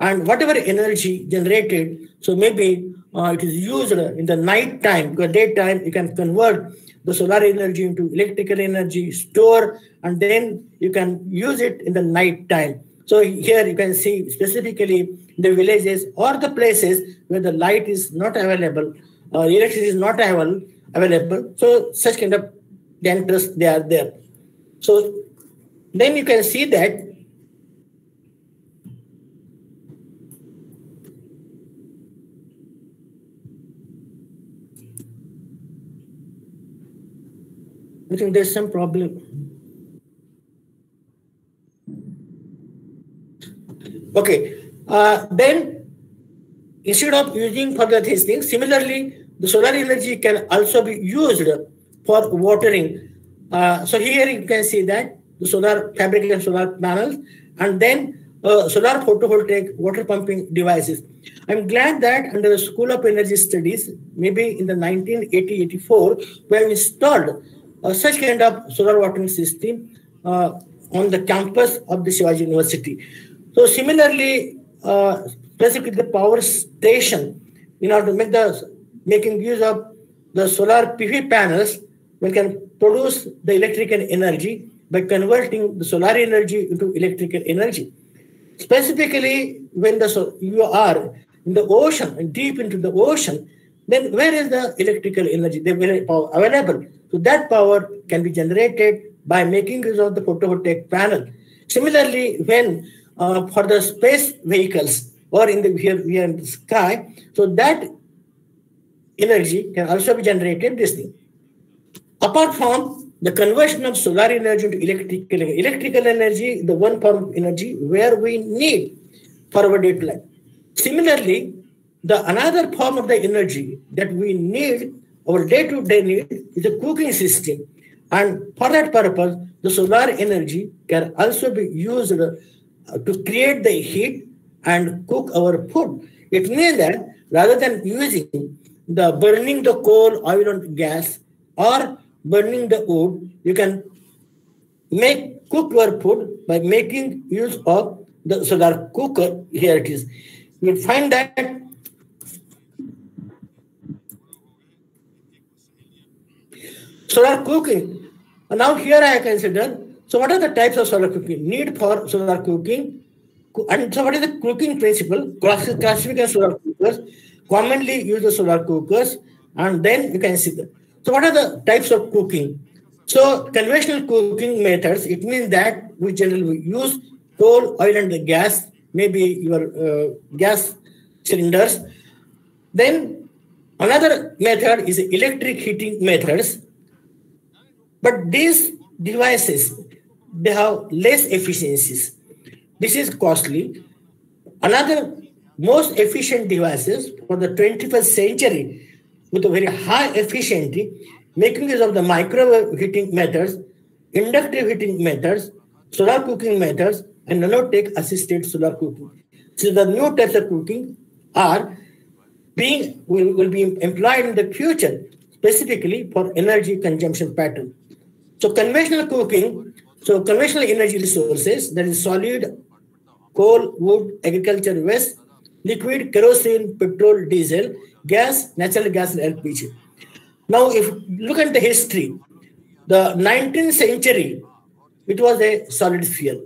And whatever energy generated, so maybe uh, it is used in the night time, because daytime you can convert the solar energy into electrical energy, store, and then you can use it in the night time. So here you can see specifically the villages or the places where the light is not available, uh, electricity is not available, available. So such kind of dentists they are there. So then you can see that I think there's some problem. Okay, uh, then instead of using for the these things, similarly, the solar energy can also be used for watering. Uh, so here you can see that the solar fabrication solar panels, and then uh, solar photovoltaic water pumping devices. I'm glad that under the School of Energy Studies, maybe in the 1980-84, we have installed such kind of solar watering system uh, on the campus of the Shivaji University. So similarly, uh, specifically the power station, in order to make the making use of the solar PV panels, we can produce the electrical energy by converting the solar energy into electrical energy. Specifically, when the so you are in the ocean, and deep into the ocean, then where is the electrical energy? Available. So that power can be generated by making use of the photovoltaic panel. Similarly, when uh, for the space vehicles or in the here we are in the sky, so that energy can also be generated this thing. Apart from the conversion of solar energy into electrical electrical energy, the one form of energy where we need for our day life. Similarly, the another form of the energy that we need, our day-to-day need, is a cooking system. And for that purpose, the solar energy can also be used uh, to create the heat and cook our food. It means that rather than using the burning the coal, oil, and gas, or burning the wood, you can make cook your food by making use of the solar cooker. Here it is. You find that solar cooking. Now here I consider, so what are the types of solar cooking? Need for solar cooking. And so what is the cooking principle? Classification solar cookers, commonly use the solar cookers, and then you can see the so what are the types of cooking? So conventional cooking methods, it means that we generally use coal, oil, and gas, maybe your uh, gas cylinders. Then another method is electric heating methods. But these devices, they have less efficiencies. This is costly. Another most efficient devices for the 21st century with a very high efficiency, making use of the microwave heating methods, inductive heating methods, solar cooking methods, and nanotech assisted solar cooking. So the new types of cooking are being will, will be employed in the future, specifically for energy consumption pattern. So conventional cooking, so conventional energy resources, that is solid, coal, wood, agriculture waste, liquid, kerosene, petrol, diesel, gas, natural gas, and LPG. Now, if you look at the history, the 19th century, it was a solid fuel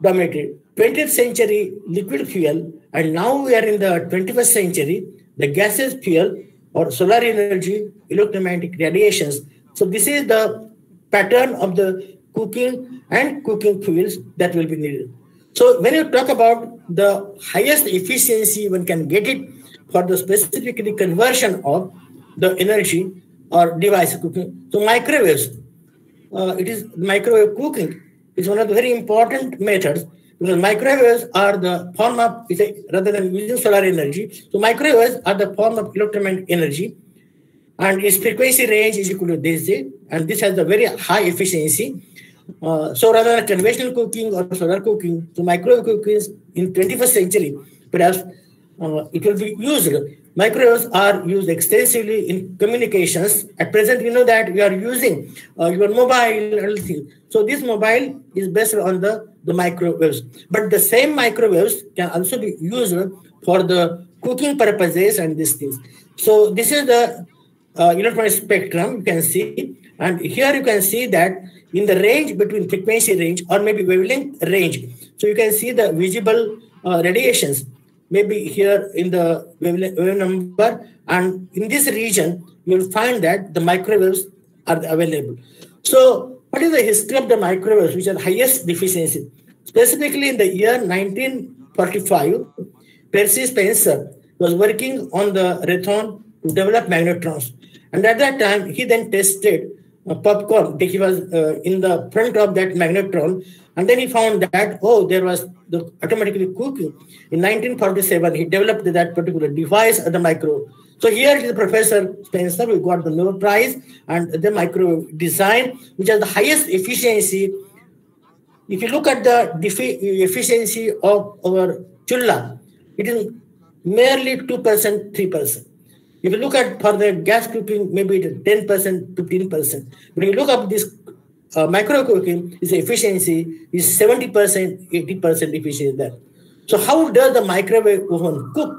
dominated. 20th century, liquid fuel, and now we are in the 21st century, the gaseous fuel or solar energy, electromagnetic radiations, So this is the pattern of the cooking and cooking fuels that will be needed. So when you talk about the highest efficiency one can get it for the specifically conversion of the energy or device cooking. So microwaves, uh, it is microwave cooking is one of the very important methods because microwaves are the form of, rather than using solar energy, so microwaves are the form of electromagnetic energy and its frequency range is equal to this, and this has a very high efficiency. Uh, so rather than conventional cooking or solar cooking, so microwave cooking in 21st century, perhaps uh, it will be used. Microwaves are used extensively in communications. At present, you know that we are using uh, your mobile. So this mobile is based on the, the microwaves. But the same microwaves can also be used for the cooking purposes and these things. So this is the uh, spectrum you can see. And here you can see that in the range between frequency range or maybe wavelength range. So you can see the visible uh, radiations maybe here in the wave number and in this region you'll find that the microwaves are available so what is the history of the microwaves which are highest efficiency specifically in the year 1945 percy spencer was working on the Raytheon to develop magnetrons and at that time he then tested uh, popcorn he was uh, in the front of that magnetron and then he found that, oh, there was the automatically cooking. In 1947, he developed that particular device the micro. So here is Professor Spencer, we got the Nobel Prize and the micro design, which has the highest efficiency. If you look at the efficiency of our chulla, it is merely 2%, 3%. If you look at for the gas cooking, maybe it is 10%, 15%. When you look up this uh, micro cooking is efficiency is 70%, 80% efficiency there. So how does the microwave oven cook?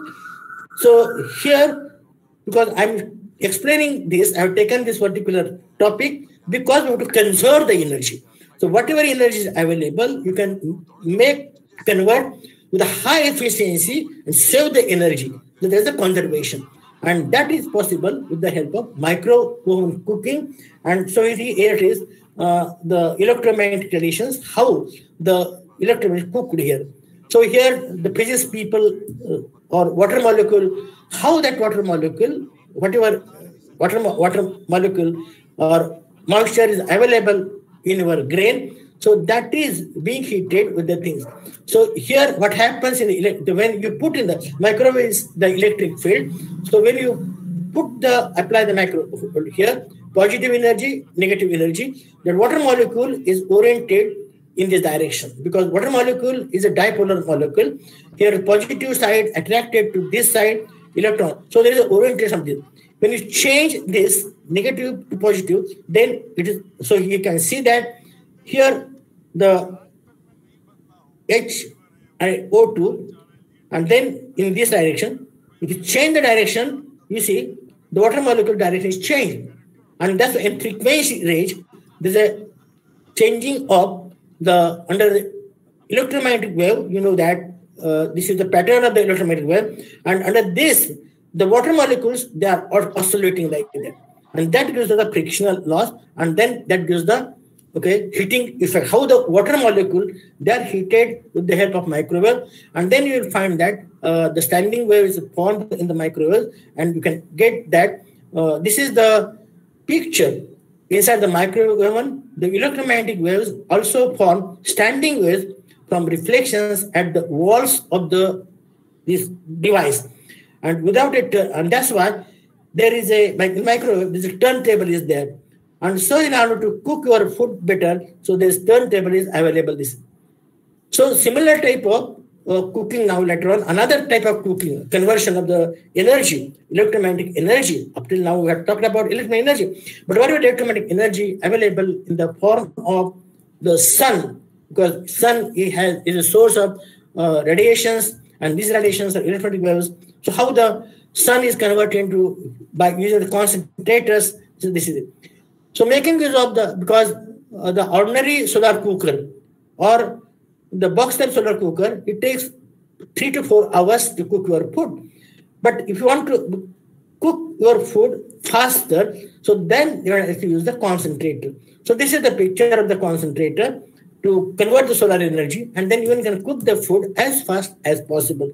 So here, because I'm explaining this, I've taken this particular topic because we have to conserve the energy. So whatever energy is available, you can make, convert with a high efficiency and save the energy. So there's a conservation. And that is possible with the help of micro cooking. And so you see here it is uh, the electromagnetic radiations, how the electromagnetic cooked here. So here the physics people uh, or water molecule, how that water molecule, whatever water, water molecule or moisture is available in your grain, so that is being heated with the things. So here, what happens in the when you put in the microwave is the electric field. So when you put the apply the micro here, positive energy, negative energy. That water molecule is oriented in this direction because water molecule is a dipolar molecule. Here, positive side attracted to this side electron. So there is an orientation of this. When you change this negative to positive, then it is so you can see that here the H and O2, and then in this direction, if you change the direction, you see the water molecule direction is changed. And that's in frequency range, there's a changing of the under the electromagnetic wave, you know that uh, this is the pattern of the electromagnetic wave. And under this, the water molecules, they are oscillating like that. And that gives us the frictional loss. And then that gives the okay heating effect. How the water molecule, they are heated with the help of microwave. And then you will find that uh, the standing wave is formed in the microwave. And you can get that. Uh, this is the picture inside the microwave oven, the electromagnetic waves also form standing waves from reflections at the walls of the this device. And without it, and that's why there is a like microwave, this turntable is there. And so in order to cook your food better, so this turntable is available. This so similar type of uh, cooking now later on, another type of cooking, conversion of the energy, electromagnetic energy. Up till now, we have talked about electromagnetic energy. But what about electromagnetic energy available in the form of the sun? Because sun it has is a source of uh, radiations, and these radiations are electromagnetic waves. So how the sun is converted into by using the concentrators? So this is it. So making use of the because uh, the ordinary solar cooker or the box type solar cooker, it takes three to four hours to cook your food. But if you want to cook your food faster. So then you have to use the concentrator. So this is the picture of the concentrator to convert the solar energy, and then you can cook the food as fast as possible.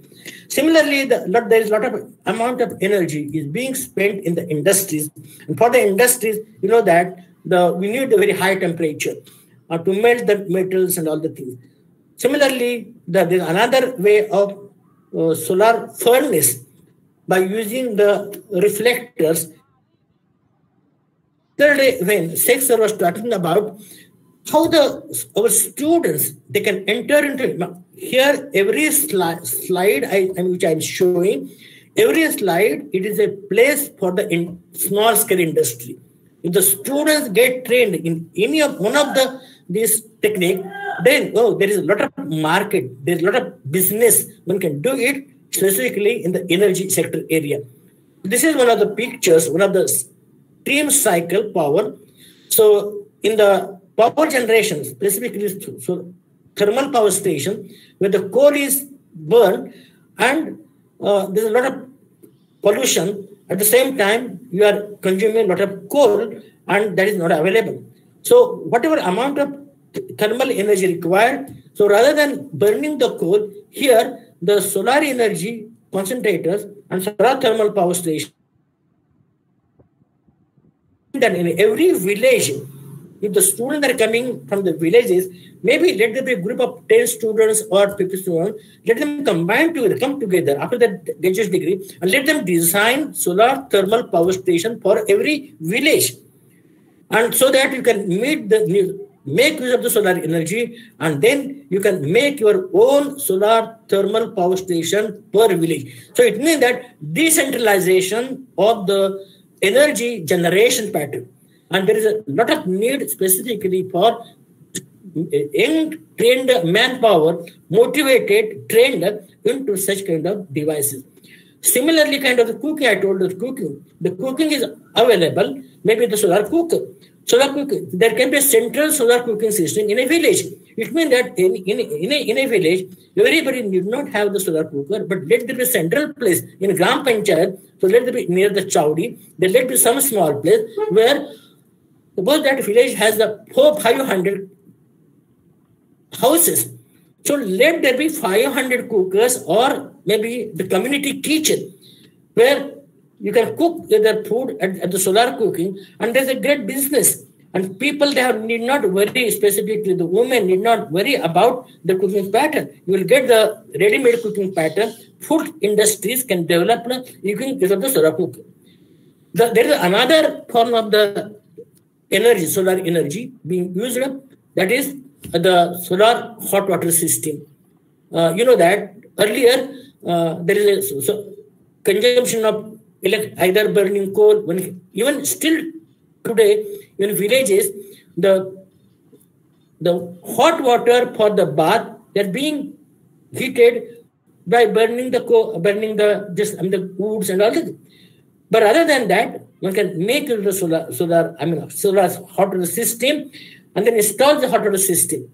Similarly, the, there is a lot of amount of energy is being spent in the industries, and for the industries, you know that the we need a very high temperature uh, to melt the metals and all the things. Similarly, the, there's another way of uh, solar furnace by using the reflectors. Yesterday, when Sexer was talking about how the our students they can enter into here every slide, slide I, I which I'm showing, every slide it is a place for the in, small scale industry. If the students get trained in any of one of the this technique, then oh there is a lot of market, there's a lot of business. One can do it specifically in the energy sector area. This is one of the pictures, one of the steam cycle power. So in the power generation, specifically so thermal power station, where the coal is burned and uh, there's a lot of pollution. At the same time, you are consuming a lot of coal and that is not available. So whatever amount of thermal energy required, so rather than burning the coal, here the solar energy concentrators and solar thermal power station. Then in every village, if the students are coming from the villages, maybe let there be a group of 10 students or 50 students, let them combine together, come together after that graduate degree, and let them design solar thermal power station for every village. And so that you can meet the make use of the solar energy and then you can make your own solar thermal power station per village. So it means that decentralization of the energy generation pattern and there is a lot of need specifically for young trained manpower motivated trained into such kind of devices similarly kind of the cooking i told you cooking the cooking is available maybe the solar cooker solar cooking, there can be a central solar cooking system in a village. It means that in, in, in, a, in a village, everybody need not have the solar cooker, but let there be a central place in Gram Panchayat, so let there be near the Chowdi, there let be some small place where suppose that village has the four, 500 houses. So let there be 500 cookers or maybe the community kitchen where you can cook their food at, at, the solar cooking, and there's a great business. And people they have, need not worry, specifically the women need not worry about the cooking pattern. You will get the ready-made cooking pattern. Food industries can develop cooking because of the solar cooking. The, there is another form of the energy, solar energy being used. Up. That is the solar hot water system. Uh, you know that earlier uh, there is a so consumption of either burning coal, when, even still today in villages, the the hot water for the bath they're being heated by burning the coal, burning the just I mean, the woods and all that. But other than that, one can make the solar solar I mean solar hot water system and then install the hot water system.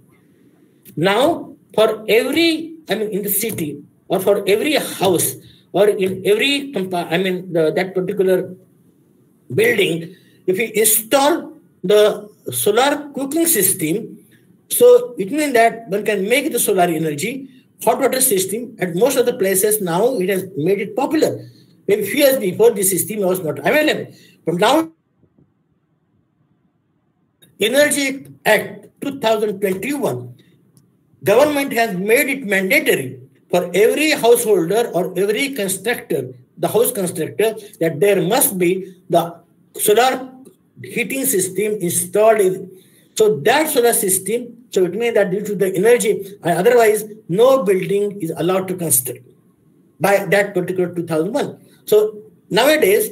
Now, for every I mean in the city or for every house, or in every, I mean, the, that particular building, if we install the solar cooking system, so it means that one can make the solar energy hot water system at most of the places now it has made it popular. Maybe few years before this system was not available. From now Energy Act 2021, government has made it mandatory for every householder or every constructor, the house constructor, that there must be the solar heating system installed. In, so that solar system, so it means that due to the energy, otherwise no building is allowed to construct by that particular 2001. So nowadays,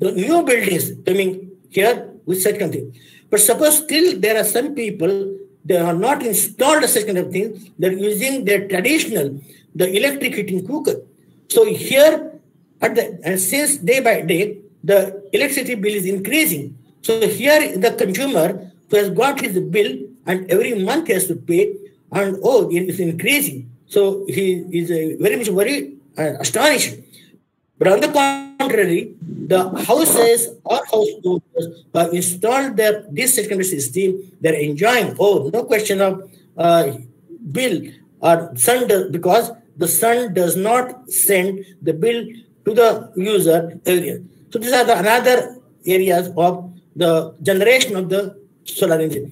the new buildings coming here with such kind of thing. But suppose still there are some people, they are not installed such kind of things, they're using their traditional the electric heating cooker. So here, at the and since day by day, the electricity bill is increasing. So here the consumer who has got his bill and every month he has to pay, and oh, it is increasing. So he is uh, very much worried and astonished. But on the contrary, the houses or households have installed their this secondary system, they're enjoying, oh, no question of uh, bill or sun because the sun does not send the bill to the user area. So these are the another areas of the generation of the solar energy.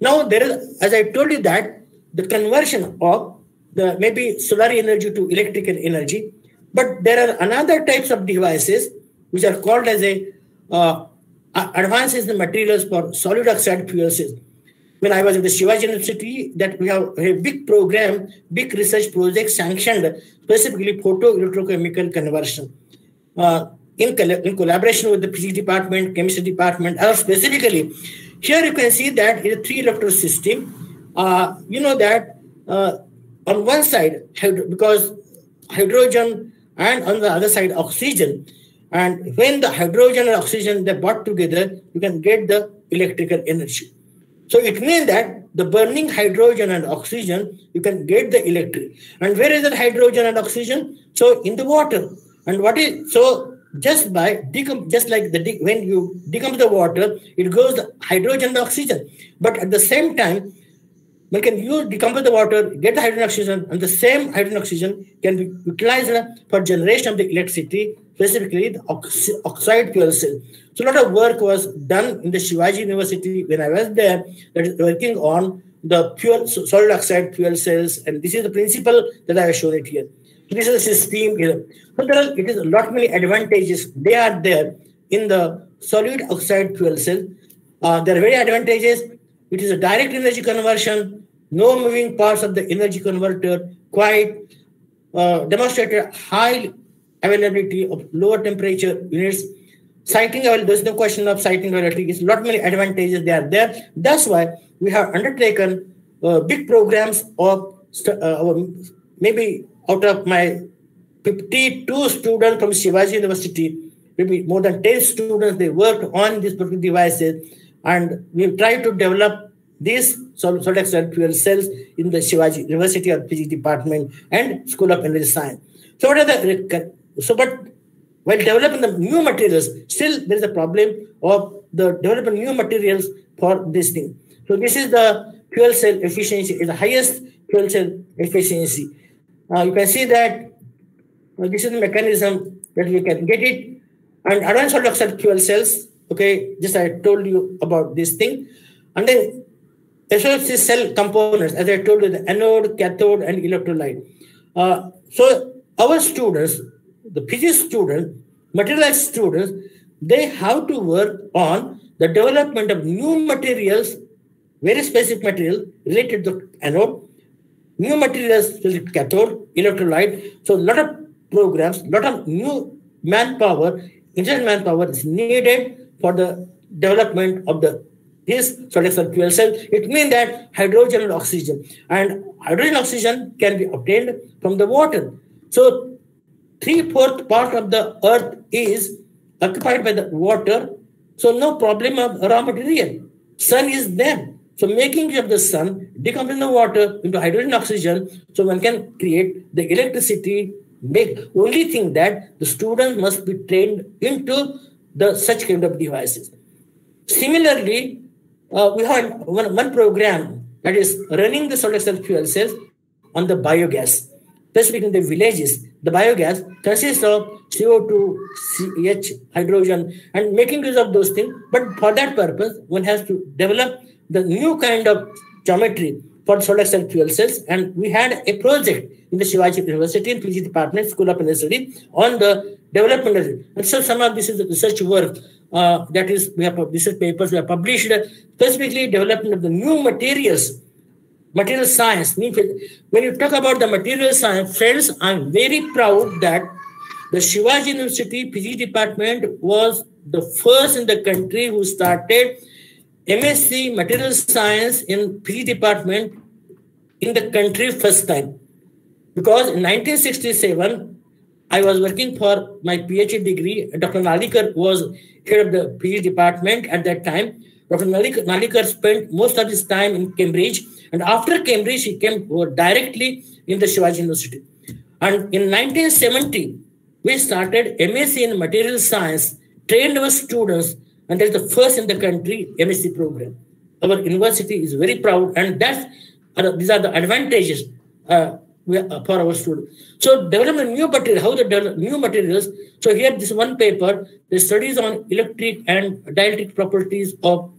Now there is, as I told you that the conversion of the maybe solar energy to electrical energy, but there are another types of devices which are called as a uh, advances in materials for solid oxide fuel cells when I was in the Shivaji University, that we have a big program, big research project sanctioned specifically photo electrochemical conversion. Uh, in, in collaboration with the physics department, chemistry department, or specifically, here you can see that in a three electrode system, uh, you know that uh, on one side, because hydrogen and on the other side, oxygen, and when the hydrogen and oxygen they brought together, you can get the electrical energy. So it means that the burning hydrogen and oxygen, you can get the electric. And where is the hydrogen and oxygen? So in the water. And what is so just by decom just like the when you decompose the water, it goes the hydrogen and oxygen. But at the same time, we can use decompose the water, get the hydrogen oxygen, and the same hydrogen oxygen can be utilized for generation of the electricity, specifically the oxide fuel cell. So a lot of work was done in the Shivaji University when I was there, that is working on the fuel solid oxide fuel cells, and this is the principle that I have shown it here. This is the system here. So there are, it is a lot many advantages. They are there in the solid oxide fuel cell. Uh, there are very advantages. It is a direct energy conversion, no moving parts of the energy converter, quite uh, demonstrated high availability of lower temperature units Citing there's no question of siting availability. It's lot many advantages they are there. That's why we have undertaken uh, big programs of uh, maybe out of my 52 students from Shivaji University, maybe more than 10 students, they worked on these devices. And we try to develop these solid oxide fuel cells in the Shivaji University of Physics Department and School of Energy Science. So what are the so but while developing the new materials, still there is a problem of the developing new materials for this thing. So this is the fuel cell efficiency, is the highest fuel cell efficiency. Uh, you can see that uh, this is the mechanism that we can get it. And advanced solid oxide fuel cells, okay, just I told you about this thing. And then SOFC cell components, as I told you, the anode, cathode, and electrolyte. Uh, so our students, the physics students, materialized students, they have to work on the development of new materials, very specific material related to anode, new materials related to cathode, electrolyte. So a lot of programs, a lot of new manpower, intelligent manpower is needed for the development of the this solid fuel cell. It means that hydrogen and oxygen. And hydrogen oxygen can be obtained from the water. So three-fourth part of the earth is occupied by the water, so no problem of raw material. Sun is there. So making of the sun, decomposing the water into hydrogen oxygen, so one can create the electricity. Make only thing that the students must be trained into the such kind of devices. Similarly, uh, we have one, one program that is running the solar cell fuel cells on the biogas especially in the villages, the biogas consists of CO2, CH, hydrogen, and making use of those things. But for that purpose, one has to develop the new kind of geometry for solar cell fuel cells. And we had a project in the Shivaji University in PG Department, School of Industry, on the development of it. And so some of this is research work uh, that is, we have research papers we have published, specifically development of the new materials material science. When you talk about the material science, friends, I'm very proud that the Shivaji University PG department was the first in the country who started MSc Material Science in PG department in the country first time. Because in 1967, I was working for my PhD degree. Dr. Narlikar was head of the PhD department at that time. Dr. Narlikar spent most of his time in Cambridge and after Cambridge, he came directly in the Shivaji University. And in 1970, we started MSc in material science, trained our students, and that's the first in the country MSc program. Our university is very proud, and that's uh, these are the advantages uh, for our students. So development new material, how the new materials. So here this one paper, the studies on electric and dielectric properties of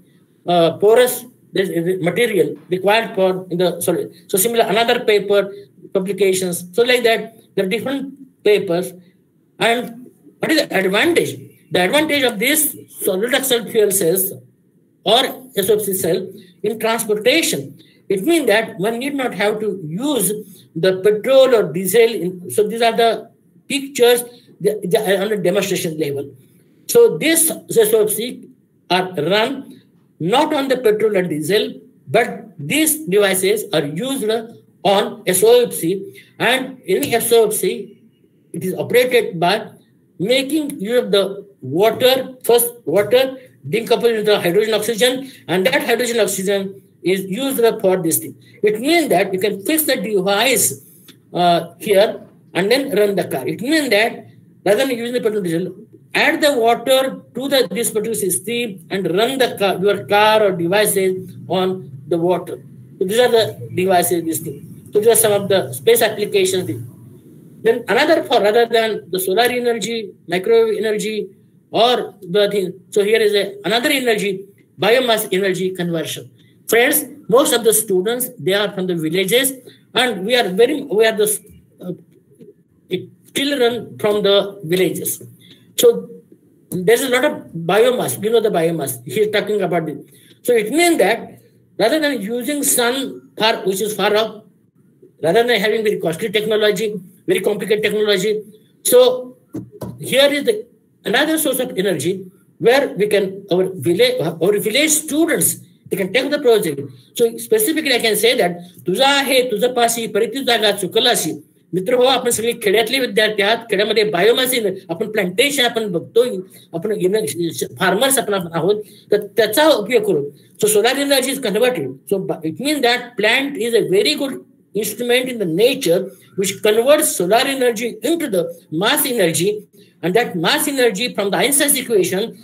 uh, porous material required for in the sorry. So similar another paper publications. So like that, there are different papers. And what is the advantage? The advantage of this solid oxide fuel cells or SOFC cell in transportation. It means that one need not have to use the petrol or diesel. In, so these are the pictures they, they on a demonstration level. So this SOFC are run not on the petrol and diesel, but these devices are used on SOFC and in SOFC it is operated by making use of the water, first water decoupled into hydrogen oxygen, and that hydrogen oxygen is used for this thing. It means that you can fix the device uh, here and then run the car. It means that rather than using the petrol diesel, add the water to the this particular system and run the car, your car or devices on the water. So these are the devices, this thing. So these are some of the space applications. Then another for rather than the solar energy, microwave energy, or the thing. So here is a, another energy, biomass energy conversion. Friends, most of the students, they are from the villages and we are very, we are the uh, children from the villages. So there's a lot of biomass, you know the biomass, he's talking about it. So it means that rather than using sun far, which is far off, rather than having very costly technology, very complicated technology, so here is the, another source of energy where we can, our village, our village students, they can take the project. So specifically I can say that तुझा आहे तुझं पाशी परिती जागा चुकलाशी मित्र हो आपण सगळे खेड्यातले विद्यार्थी आहात खेड्यामध्ये बायोमास आपण प्लांटेशन आपण बघतोय आपण फार्मर्स आपण आहोत तर त्याचा उपयोग करून so solar energy is converted so it mean that plant is a very good instrument in the nature which converts solar energy into the mass energy and that mass energy from the Einstein's equation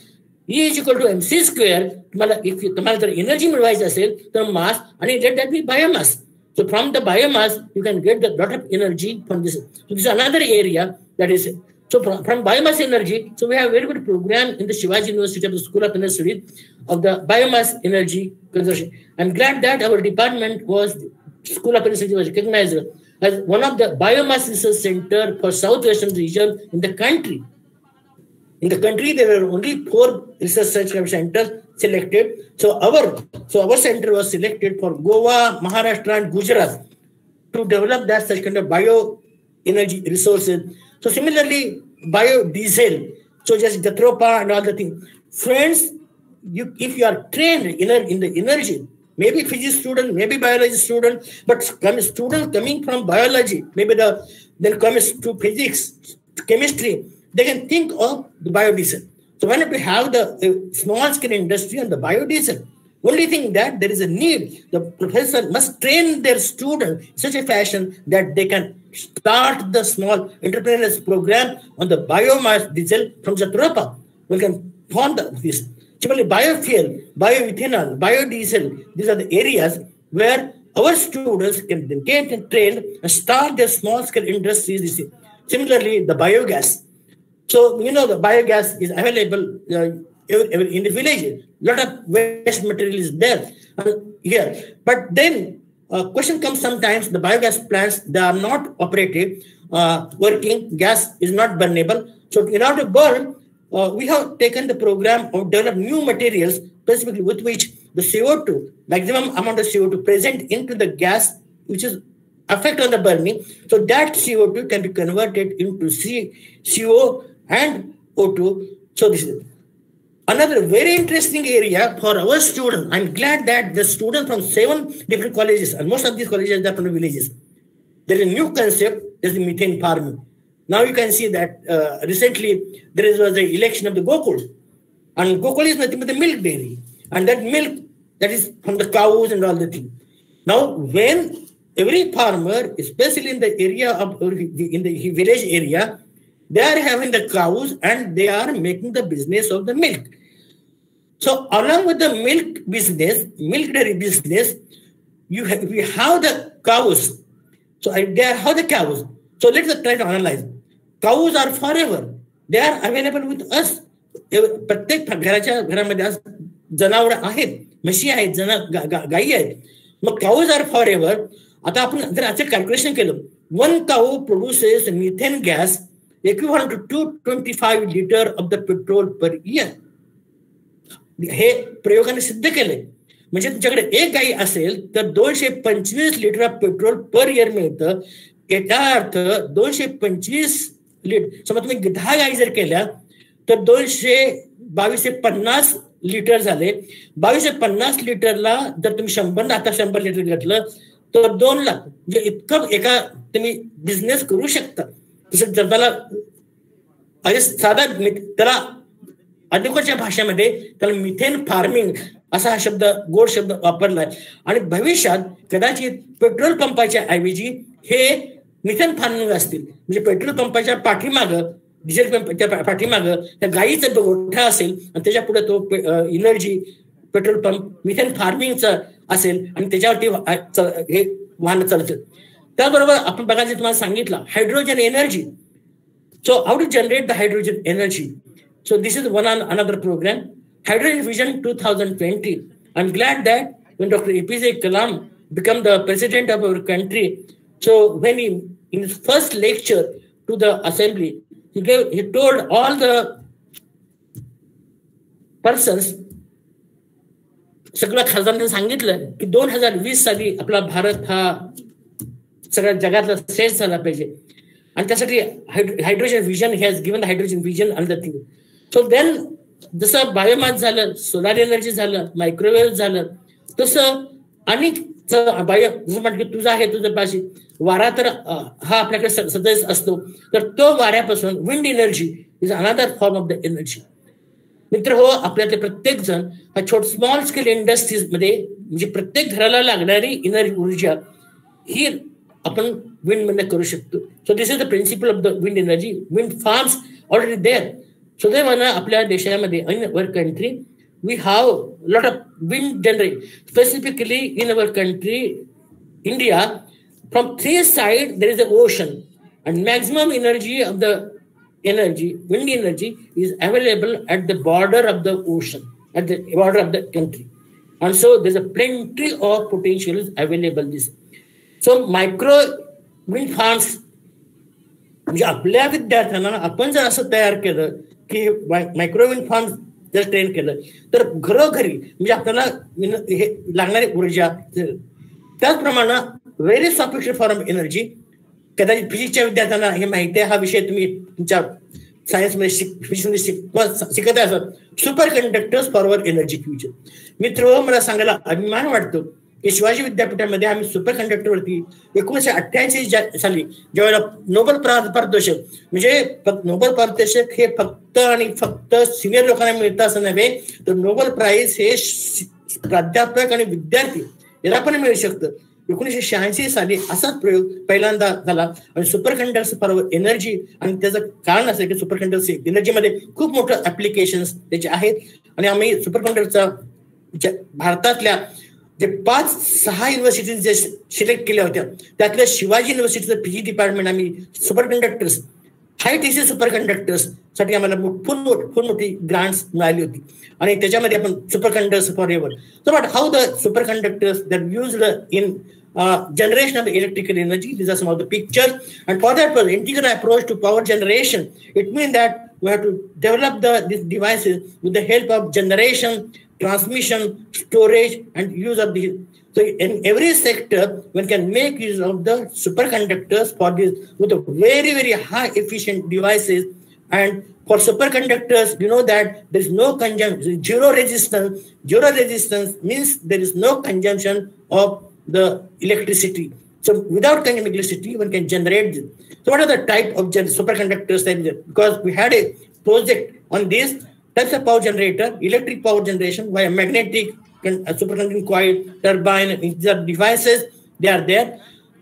E is equal to mc square तुम्हाला if तुम्हाला जर energy मिळवायची असेल तर mass आणि let that B biomass So from the biomass, you can get the lot of energy from this. So this is another area that is so from, from biomass energy. So we have a very good program in the Shivaji University of the School of Industry of the biomass energy conservation. I'm glad that our department was School of Industry was recognized as one of the biomass research center for southwestern region in the country. In the country, there were only four research centers selected. So our so our center was selected for Goa, Maharashtra, and Gujarat to develop that such kind of bio energy resources. So similarly, biodiesel, so just Jatropha and all the things. Friends, you if you are trained in, in the energy, maybe physics student, maybe biology student, but come student coming from biology, maybe the then comes to physics, chemistry, they can think of the biodiesel. So why not we have the small scale industry on the biodiesel? Only thing that there is a need, the professor must train their students such a fashion that they can start the small entrepreneurs program on the biomass diesel from Jatropha. We can form the, this. Similarly, biofuel, bioethanol, biodiesel, these are the areas where our students can get trained and start their small scale industries. Similarly, the biogas, so, you know, the biogas is available in the village. A lot of waste material is there uh, here. But then uh, question comes sometimes the biogas plants, they are not operative, uh, working, gas is not burnable. So in order to burn, uh, we have taken the program of develop new materials specifically with which the CO2, maximum amount of CO2 present into the gas, which is affect on the burning. So that CO2 can be converted into C, CO and O2. So this is another very interesting area for our students. I'm glad that the students from seven different colleges, and most of these colleges are from villages. There is a new concept, there's the methane farming. Now you can see that uh, recently there was the election of the Gokul. And Gokul is nothing but the milk dairy. And that milk that is from the cows and all the thing. Now, when every farmer, especially in the area of in the village area, They are having the cows and they are making the business of the milk. So along with the milk business, milk dairy business, you have, we have the cows. So they are how the cows. So let's try to analyze. Cows are forever. They are available with us. प्रत्येक घराच्या घरामध्ये आज जनावर आहेत म्हशी आहेत जना गायी आहेत मग काऊज आर फॉर एव्हर आता आपण जर असं कॅल्क्युलेशन केलं one cow produces methane gas two twenty five litre of the petrol per year हे प्रयोगाने सिद्ध केलंय म्हणजे तुमच्याकडे एक गाई असेल, तर दोनशे पंचवीस लिटर पेट्रोल पर इयर मिळतं. याचा अर्थ दोनशे पंचवीस लिटर समजा तुम्ही दहा गाई जर केल्या, तर दोनशे बावीसशे पन्नास लिटर झाले. बावीसशे पन्नास लिटरला जर तुम्ही शंभर, आता शंभर लिटर घेतलं, तर दोन लाख. म्हणजे इतकं एका तुम्ही बिझनेस करू शकता. तसं जर त्याला साधा त्याला अधिकोच्या भाषेमध्ये त्याला मिथेन फार्मिंग असा हा शब्द गोड शब्द वापरलाय. आणि भविष्यात कदाचित पेट्रोल पंपाच्या ऐवजी हे मिथेन फार्मिंग असतील. म्हणजे पेट्रोल पंपाच्या पाठीमाग डिझेल पंपच्या पाठीमाग त्या गाईचा जो गोठा असेल आणि त्याच्या पुढे तो इनर्जी पेट्रोल पंप मिथेन फार्मिंगचा असेल आणि त्याच्यावरती हे वाहन चालतील त्याबरोबर आपण बघा जे तुम्हाला सांगितलं energy so how to generate the hydrogen energy so this is one on another programme hydrogen vision two thousand twenty I am glad that when doctor A J Kalam become the president of our country so when in first lecture to the assembly told all the persons सगळं खासदारांनी सांगितलं की दोन हज़ार वीस साली आपला भारत हा सगळ्या जगातला श्रेष्ठ झाला पाहिजे. आणि त्यासाठी hydrogen vision has given hydrogen vision an thing so then जसं बायोमास झालं सोलार एनर्जी झालं मायक्रोवेव्ह झालं तसं आणि बायो म्हटलं तुझं आहे तुझं पाशी वारा तर हा आपल्याकडे सदैव असतो. तर तो वाऱ्यापासून wind energy is another form of the energy मित्र हो आपल्यातले प्रत्येक जण हा छोट स्मॉल स्केल इंडस्ट्रीजमध्ये म्हणजे प्रत्येक घराला लागणारी एनर्जी ऊर्जा ही आपण विंड मध्ये करू शकतो सो this is the principle of the wind energy wind farms already there सुदैवानं आपल्या देशामध्ये इन our country we have lot of wind generate specifically in our country India from three side there is a ocean and maximum energy of the energy, wind energy, is available at the border of the ocean, at the border of the country. And so there's a plenty of potential is available. This. so micro wind farms म्हणजे आपल्या विद्यार्थ्यांना आपण जर असं तयार केलं की मायक्रोविन farm जर ट्रेन केलं तर घरोघरी म्हणजे आपल्याला हे लागणारी ऊर्जा त्याचप्रमाणे व्हेरी सफिशियंट फॉर्म एनर्जी कदाचित फिजिक्सच्या विद्यार्थ्यांना हे माहिती आहे हा विषय तुम्ही तुमच्या सायन्समध्ये शिकत असत super conductors forward energy future मित्र मला सांगायला अभिमान वाटतो. की शिवाजी विद्यापीठामध्ये आम्ही सुपर कंडक्टरवरती एकोणीशे अठ्ठ्याऐंशी साली ज्यावेळेला नोबल पारितोषिक म्हणजे नोबल पारितोषिक हे फक्त आणि फक्त सिनियर लोकांना मिळतं असं नव्हे तर नोबल प्राईज हे प्राध्यापक आणि विद्यार्थी याला पण मिळू शकतं. एकोणीशे शहाऐंशी साली असाच प्रयोग पहिल्यांदा झाला आणि सुपर फॉर एनर्जी आणि त्याचं कारण असं की सुपर कंडक्टर्स एनर्जीमध्ये खूप मोठं ऍप्लिकेशन त्याचे आहेत. आणि आम्ही सुपर कंडक्टरचा भारतातल्या जे पाच सहा युनिव्हर्सिटी जे सिलेक्ट केल्या होत्या त्यातल्या शिवाजी युनिव्हर्सिटीचं पीजी डिपार्टमेंट आम्ही सुपर कंडक्टर्स हाय टीसी सुपर कंडक्टर्स साठी आम्हाला फुल फुल मोठी ग्रांट्स मिळाली होती आणि त्याच्यामध्ये आपण super conductors for ever so but how the super conductors that used in generation of electrical energy. These are some of the pictures. And for that, was integral approach to power generation. It means that we have to develop the these devices with the help of generation, transmission, storage, and use of these so in every sector, one can make use of the superconductors for this with a very, very high efficient devices. And for superconductors, you know that there is no consumption, zero resistance. Zero resistance means there is no consumption of the electricity. So without consuming electricity, one can generate this. So what are the type of superconductors Because we had a project on this types of power generator, electric power generation via magnetic uh, superconducting coil, turbine, these are devices, they are there.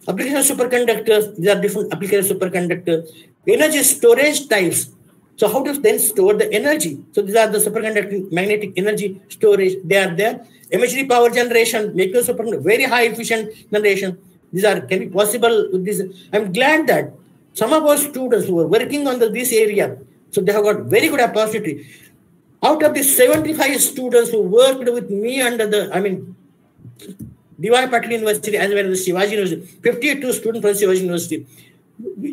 Application of superconductors, these are different applications of superconductor. Energy storage types. So how to then store the energy? So these are the superconducting magnetic energy storage. They are there. Imagery power generation, making superconductor, very high efficient generation. These are can be possible with this. I'm glad that some of our students who are working on the, this area, so they have got very good opportunity. Out of the 75 students who worked with me under the, I mean, DY Patil University as well as Shivaji University, 52 students from Shivaji University.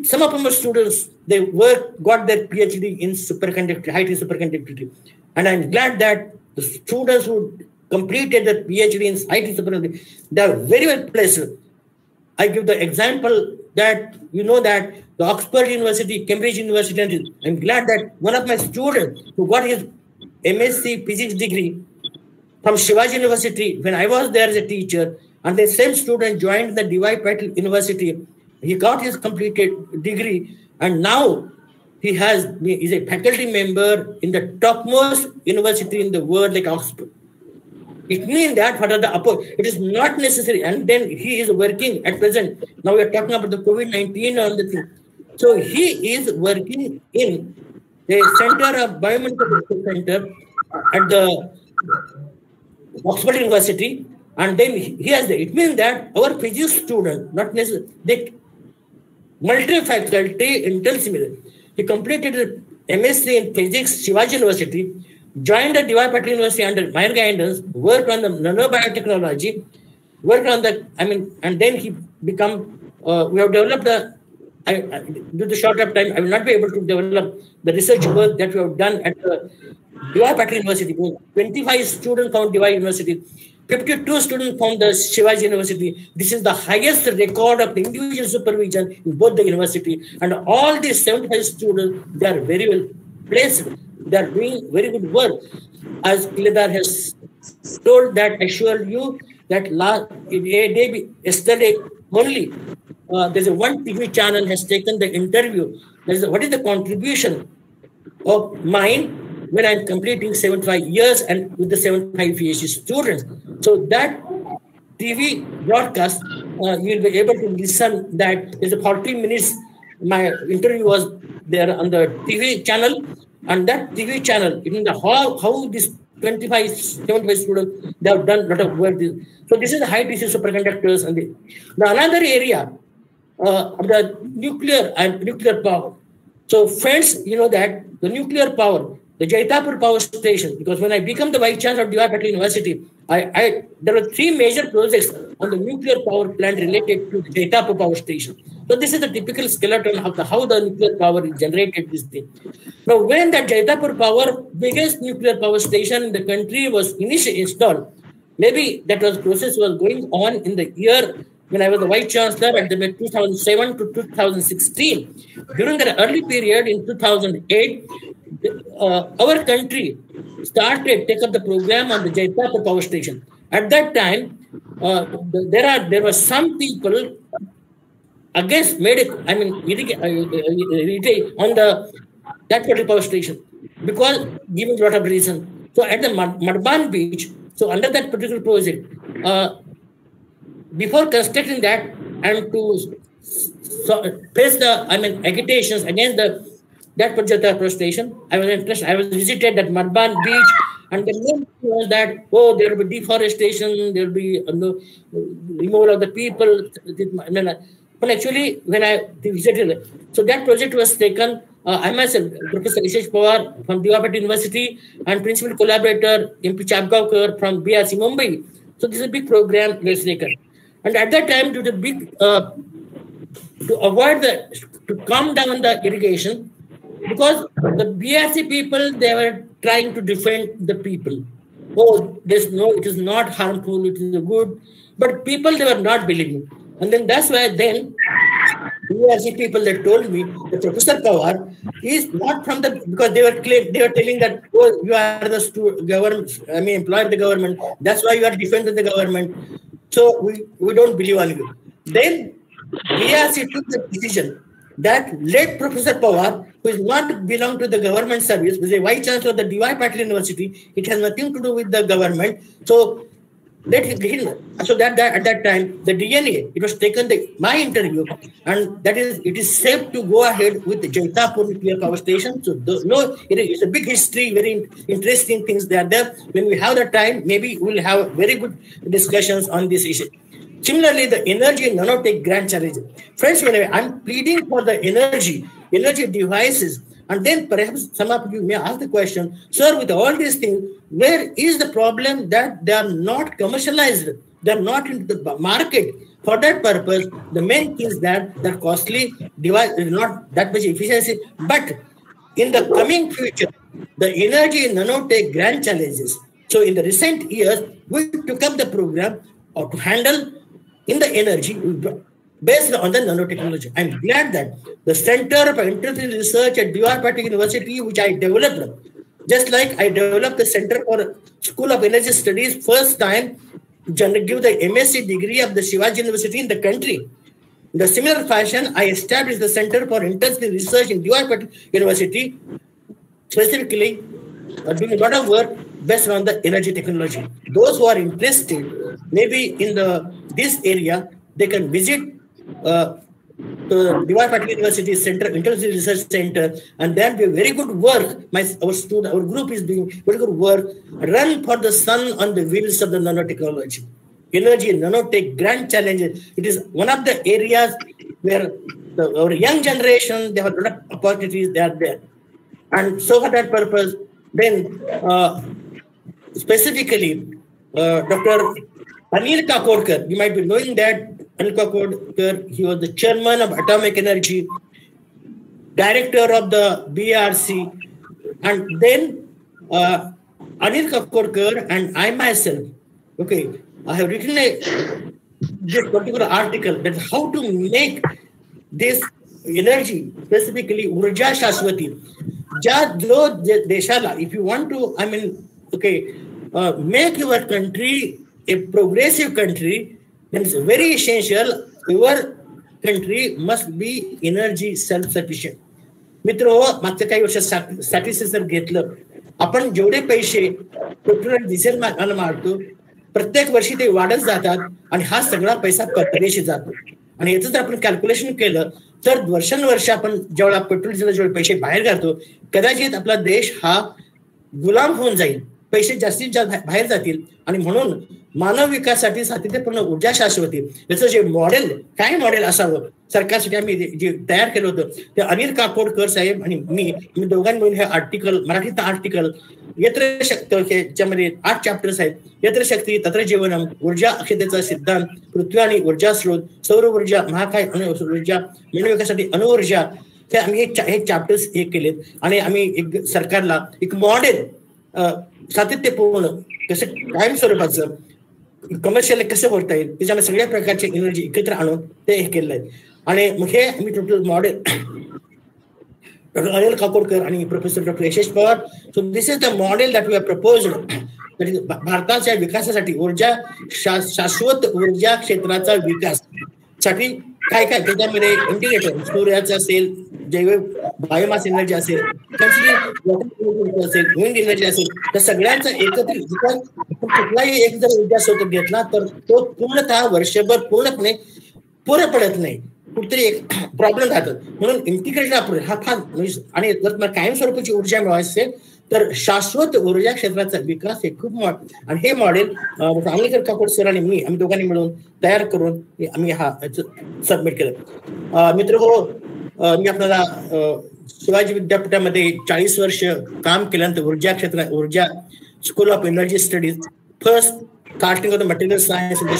Some of them are students, they work, got their PhD in superconductivity, high superconductivity. And I'm glad that the students who completed their PhD in IT superconductivity, they are very well placed. I give the example that you know that the Oxford University, Cambridge University, and I'm glad that one of my students who got his MSc physics degree from Shivaji University when I was there as a teacher, and the same student joined the DY Patil University. He got his completed degree, and now he has is a faculty member in the topmost university in the world, like Oxford. It means that what are the upper, it is not necessary. And then he is working at present. Now we are talking about the COVID 19 on the thing. So he is working in the Center of Biomedical Center at the Oxford University, and then he has the, it means that our physics student, not necessarily, they multi-faculty intensive. He completed the MSc in physics, Shivaji University, joined the DY Patil University under my guidance, worked on the nanobiotechnology, worked on the, I mean, and then he become, uh, we have developed the, I, I, due to short of time, I will not be able to develop the research work that we have done at the Patil University. 25 students from DY University, 52 students from the Shivaji University. This is the highest record of individual supervision in both the university. And all these 75 students, they are very well placed. They are doing very good work. As Killedar has told that, I assure you that last a day, yesterday only, uh, there's a one TV channel has taken the interview. There is what is the contribution of mine when I'm completing 75 years and with the 75 PhD students. So that TV broadcast, uh, you'll be able to listen that there's a 40 minutes. My interview was there on the TV channel, and that TV channel, in the how, how this 25, 75 students, they have done a lot of work. So this is the high TC superconductors. And the, the another area uh, the nuclear and nuclear power. So friends, you know that the nuclear power, the Jaitapur power station, because when I became the vice chancellor of DY Patil University, I, I, there were three major projects on the nuclear power plant related to the Jaitapur power station. So this is the typical skeleton of the, how the nuclear power is generated. This thing. Now, when that Jaitapur power, biggest nuclear power station in the country was initially installed, maybe that was process was going on in the year when I was the vice chancellor at the 2007 to 2016. During the early period in 2008, uh, our country started take up the program on the Jaitapur power station. At that time, uh, there are there were some people against made I mean uh, uh, on the that particular power station because given a lot of reason. So at the Madban beach, so under that particular project, uh, before constructing that and to so, face the I mean agitations against the that particular station. I was interested. I was visited at Madban beach, and the main was that oh, there will be deforestation, there will be uh, removal of the people. But actually, when I visited, so that project was taken. Uh, I myself, Professor S.H. Pawar from Patil University, and principal collaborator MP Chapgaonkar from BRC Mumbai. So this is a big program was taken, and at that time, to the big uh, to avoid the to calm down the irrigation, because the BRC people they were trying to defend the people. Oh, there's no, it is not harmful, it is good. But people they were not believing. And then that's why then BRC people that told me that Professor Pawar is not from the because they were they were telling that oh you are the stu- government I mean employee of the government that's why you are defending the government so we, we don't believe you. Then BRC took the decision that led Professor Pawar, who is not belong to the government service, was a vice chancellor of the DY Patil University. It has nothing to do with the government. So let him, so that, that at that time the DNA it was taken the my interview and that is it is safe to go ahead with the Jaitapur nuclear power station. So the, no, it is a big history, very interesting things that are there. When we have the time, maybe we'll have very good discussions on this issue. Similarly, the energy nanotech grand challenge. Friends, when I'm pleading for the energy, energy devices and then perhaps some of you may ask the question, sir, with all these things, where is the problem that they are not commercialized? They're not into the market. For that purpose, the main thing is that the costly device is not that much efficiency. But in the coming future, the energy nanotech grand challenges. So in the recent years, we took up the program to handle in the energy based on the nanotechnology. I'm glad that the Center for Interface Research at D.Y. Patil University, which I developed, just like I developed the Center for School of Energy Studies first time to give the MSc degree of the Shivaji University in the country. In the similar fashion, I established the Center for Interdisciplinary Research in. Patil University, specifically uh, doing a lot of work based on the energy technology. Those who are interested, maybe in the this area, they can visit uh, D.Y. Patil University Center, Interdisciplinary Research Center, and then do very good work. My our student, our group is doing very good work. Run for the sun on the wheels of the nanotechnology. Energy nanotech grand challenges. It is one of the areas where the, our young generation they have a lot of opportunities. They are there, and so for that purpose, then uh, specifically, uh, Dr. Anil Kakodkar, you might be knowing that Anil Kakodkar, he was the chairman of Atomic Energy, director of the BRC, and then uh, Anil Kakodkar and I myself, okay, I have written a this particular article that how to make this energy, specifically Urja Shashwati, ज्या जो देशाला if you want to, I mean, okay, uh, make your country a progressive Country, then it's very essential. Your country must be energy self-sufficient. मित्र मागच्या काही वर्षात statistics जर घेतलं आपण जेवढे पैसे पेट्रोल डिझेल मारतो प्रत्येक वर्षी ते वाढत जातात आणि हा सगळा पैसा परदेशी जातो. आणि याचं जर आपण कॅल्क्युलेशन केलं तर वर्षानुवर्ष आपण जेवढा पेट्रोल डिझेल जेवढे पैसे बाहेर काढतो कदाचित आपला देश हा गुलाम होऊन जाईल. पैसे जास्तीत जास्त बाहेर जातील. आणि म्हणून मानव विकासासाठी सातत्यपूर्ण ऊर्जा शाश्वती याचं जे मॉडेल काय मॉडेल असावं? सरकारसाठी आम्ही जे तयार केलं होतं ते अनिल काकोडकर साहेब आणि मी मी दोघांनी मिळून हे आर्टिकल मराठीत आर्टिकल यत्रशक्त याच्यामध्ये आठ चॅप्टर्स आहेत. यत्र शक्ती तत्र जीवनम ऊर्जा अक्षतेचा सिद्धांत पृथ्वी आणि ऊर्जा स्रोत सौर ऊर्जा महाकाय अणु ऊर्जा मानव अणुऊर्जा हे आम्ही हे चॅप्टर्स हे केलेत. आणि आम्ही एक सरकारला एक मॉडेल सातत्यपूर्ण, कसं कायम स्वरूपाचं कमर्शियल कसं बोलता येईल, त्याच्यामध्ये सगळ्या प्रकारचे एनर्जी एकत्र आणून ते हे केलेलं आहे. आणि मग हे आम्ही total model doctor Anil Kakodkar आणि professor doctor Yashesh Pawar so this is the model that we are propose भारताच्या विकासासाठी ऊर्जा शाश्वत ऊर्जा क्षेत्राचा विकास. साठी काय काय त्याच्यामध्ये इंटिग्रेटर सूर्याचं असेल जैव बायोमास एनर्जी असेल असेल विंड एनर्जी असेल तर सगळ्यांचा एकत्रित कुठलाही एक जर ऊर्जा स्रोत घेतला तर तो पूर्णतः वर्षभर पूर्णपणे पुरे पडत नाही. कुठतरी एक प्रॉब्लेम राहतात म्हणून इंटिग्रेटेड आपण हा फार म्हणजे, आणि जर तुम्हाला कायमस्वरूपाची ऊर्जा मिळवायची असेल तर शाश्वत ऊर्जा क्षेत्राचा विकास हे खूप आणि हे मॉडेल आंगलेकर काकोड सर आणि मी आम्ही दोघांनी मिळून तयार करून आम्ही हा सबमिट केलं. मित्र हो मी आपल्याला शिवाजी विद्यापीठामध्ये चाळीस वर्ष काम केल्यानंतर ऊर्जा क्षेत्र ऊर्जा school of energy studies first casting of the material science in the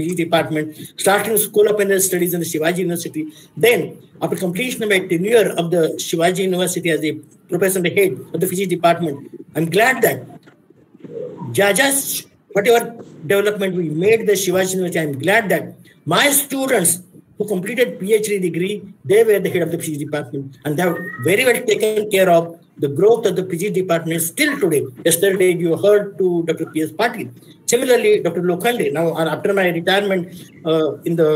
his department, starting School Studies in the Shivaji University. Then, after completion of my tenure of the Shivaji University as the professor and the head of the physics department, I'm glad that just whatever development we made the Shivaji University, I'm glad that my students who completed PhD degree, they were the head of the physics department and they have very well taken care of the growth of the PG department still today. Yesterday, you heard to Dr. P.S. Patil Similarly, Dr. Lokhande, now after my retirement uh, in the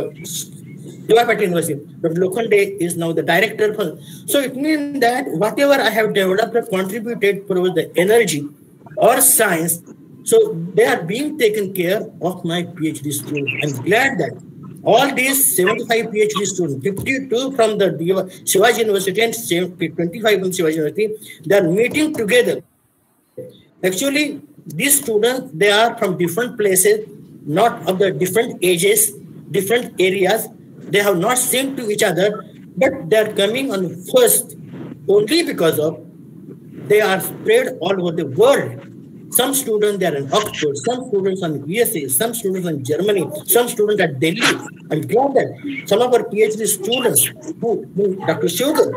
D.Y. Patil University, Dr. Lokhande is now the director. For, so it means that whatever I have developed or contributed towards the energy or science, So they are being taken care of my PhD students. I'm glad that all these 75 PhD students, 52 from the Shivaji University and 25 from Shivaji University, they are meeting together. Actually, these students, they are from different places, not of the different ages, different areas. They have not seen to each other, but they are coming on first only because of they are spread all over the world some students they are in Oxford, some students in USA, some students in Germany, some students at Delhi. I'm glad that some of our PhD students, who, who Dr. Sugar,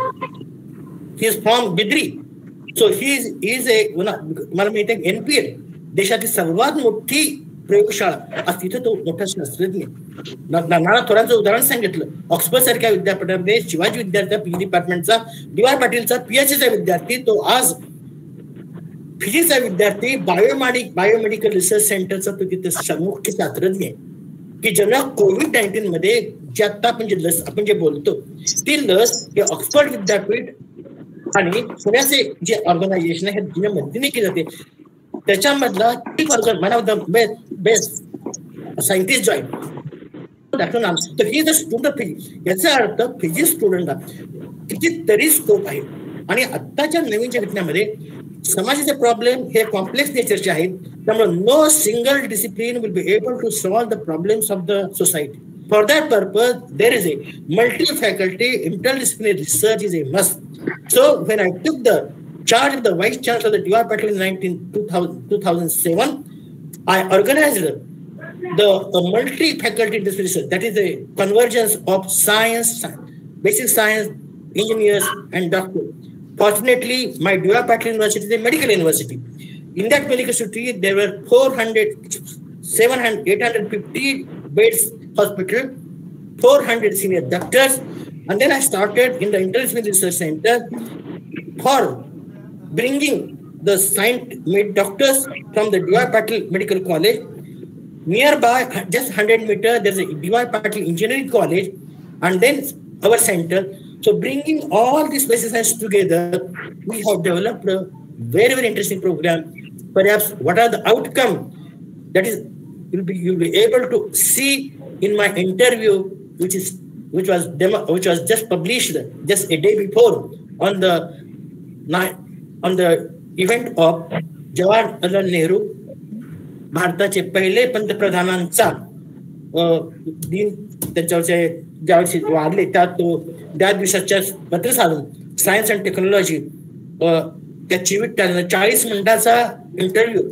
he is from Bidri. So he is a is a मला माहिती आहे NPL देशातील सर्वात मोठी प्रयोगशाळा आज तिथे तो मोठा शास्त्रज्ञ नाना थोरांचं उदाहरण सांगितलं. ऑक्सफर्ड सारख्या विद्यापीठामध्ये शिवाजी विद्यार्थी पी डिपार्टमेंटचा डी आर पाटीलचा पीएचडीचा विद्यार्थी तो आज फिजिक्सचा विद्यार्थी बायोमेडिक बायोमेडिकल रिसर्च सेंटरचा तो तिथे मुख्य शास्त्रज्ञ आहे. की ज्यांना कोविड नाईन्टीन मध्ये जे आता आपण जे लस आपण जे बोलतो ती लस हे ऑक्सफर्ड विद्यापीठ आणि पुण्याचे जे ऑर्गनायझेशन आहे हे जुन्या मदतीने केली जाते त्याच्यामधला एक organ one of the best best scientist join doctor नाम तर ही स्टुडंट फिजिक्स याचा अर्थ फिजिक्स स्टुडंटला कितीतरी स्कोप आहे. आणि आत्ताच्या नवीनच्या घटनेमध्ये समाजाचे प्रॉब्लेम हे कॉम्प्लेक्स नेचरचे आहेत. त्यामुळे no single discipline will be able to solve the problems of the society For that purpose, there is a multi-faculty interdisciplinary research is a must. So when I took the charge of the vice chancellor of the Patil in 19, 2000, 2007, I organized the multi-faculty research. That is a convergence of science, basic science, engineers, and doctors. Fortunately, my D.Y. Patil University is a medical university. In that medical university, there were 400, 700, 850 beds hospital, 400 senior doctors, and then I started in the Interdisciplinary Research Center for bringing the science doctors from the D.Y. Patil Medical College. Nearby, just 100 meters, there's a D.Y. Patil Engineering College, and then our center. So bringing all these places together, we have developed a very, very interesting program. Perhaps what are the outcome that is you'll be you'll be able to see in my interview, which is which was demo, which was just published just a day before on the night on the event of Jawaharlal Nehru भारताचे पहिले पंतप्रधानांचा दिन त्यांच्यावरचे ज्यावेळी वाढले त्यात तो त्या दिवसाच्या पत्र साधून सायन्स अँड टेक्नॉलॉजी त्या चिविट त्यानं चाळीस मिनिटाचा इंटरव्ह्यू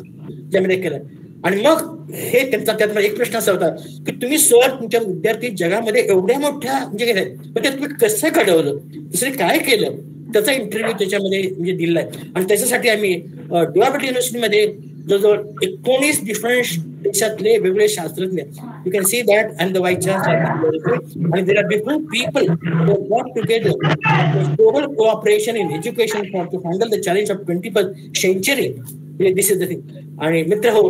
त्यामध्ये केला आणि मग हे त्यांचा त्यात एक प्रश्न असा होता की तुम्ही सर तुमच्या विद्यार्थी जगामध्ये एवढ्या मोठ्या म्हणजे पण तुम्ही कसं घडवलं? दुसरे काय केलं? त्याचा इंटरव्ह्यू त्याच्यामध्ये म्हणजे दिलाय. आणि त्याच्यासाठी आम्ही डिवाबट युनिव्हर्सिटीमध्ये जवळजवळ एकोणीस डिफरंट देशातले वेगवेगळे शास्त्रज्ञ. You can see that and the white आणि there are different people work together global cooperation in education for to handle the challenge of twenty first century this is the thing आणि मित्र हो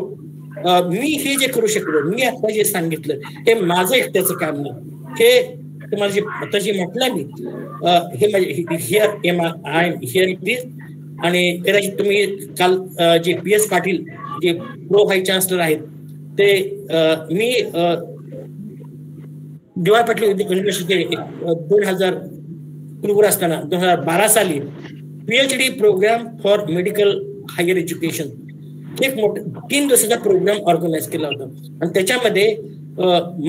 मी हे जे करू शकलो मी आता जे सांगितलं हे माझं एकट्याचं काम नाही. हे तुम्हाला जे आता जे म्हटलं मी हे here am I here it is आणि कदाचित तुम्ही काल जे पी एस पाटील जे प्रो हाय चान्सलर आहेत ते मी डीवाय पाटील युनिव्हर्सिटी दोन हजार पूर्व असताना दोन हजार बारा साली Ph D programme for medical higher education एक मोठा तीन दिवसाचा प्रोग्राम ऑर्गनाईज केला होता. आणि त्याच्यामध्ये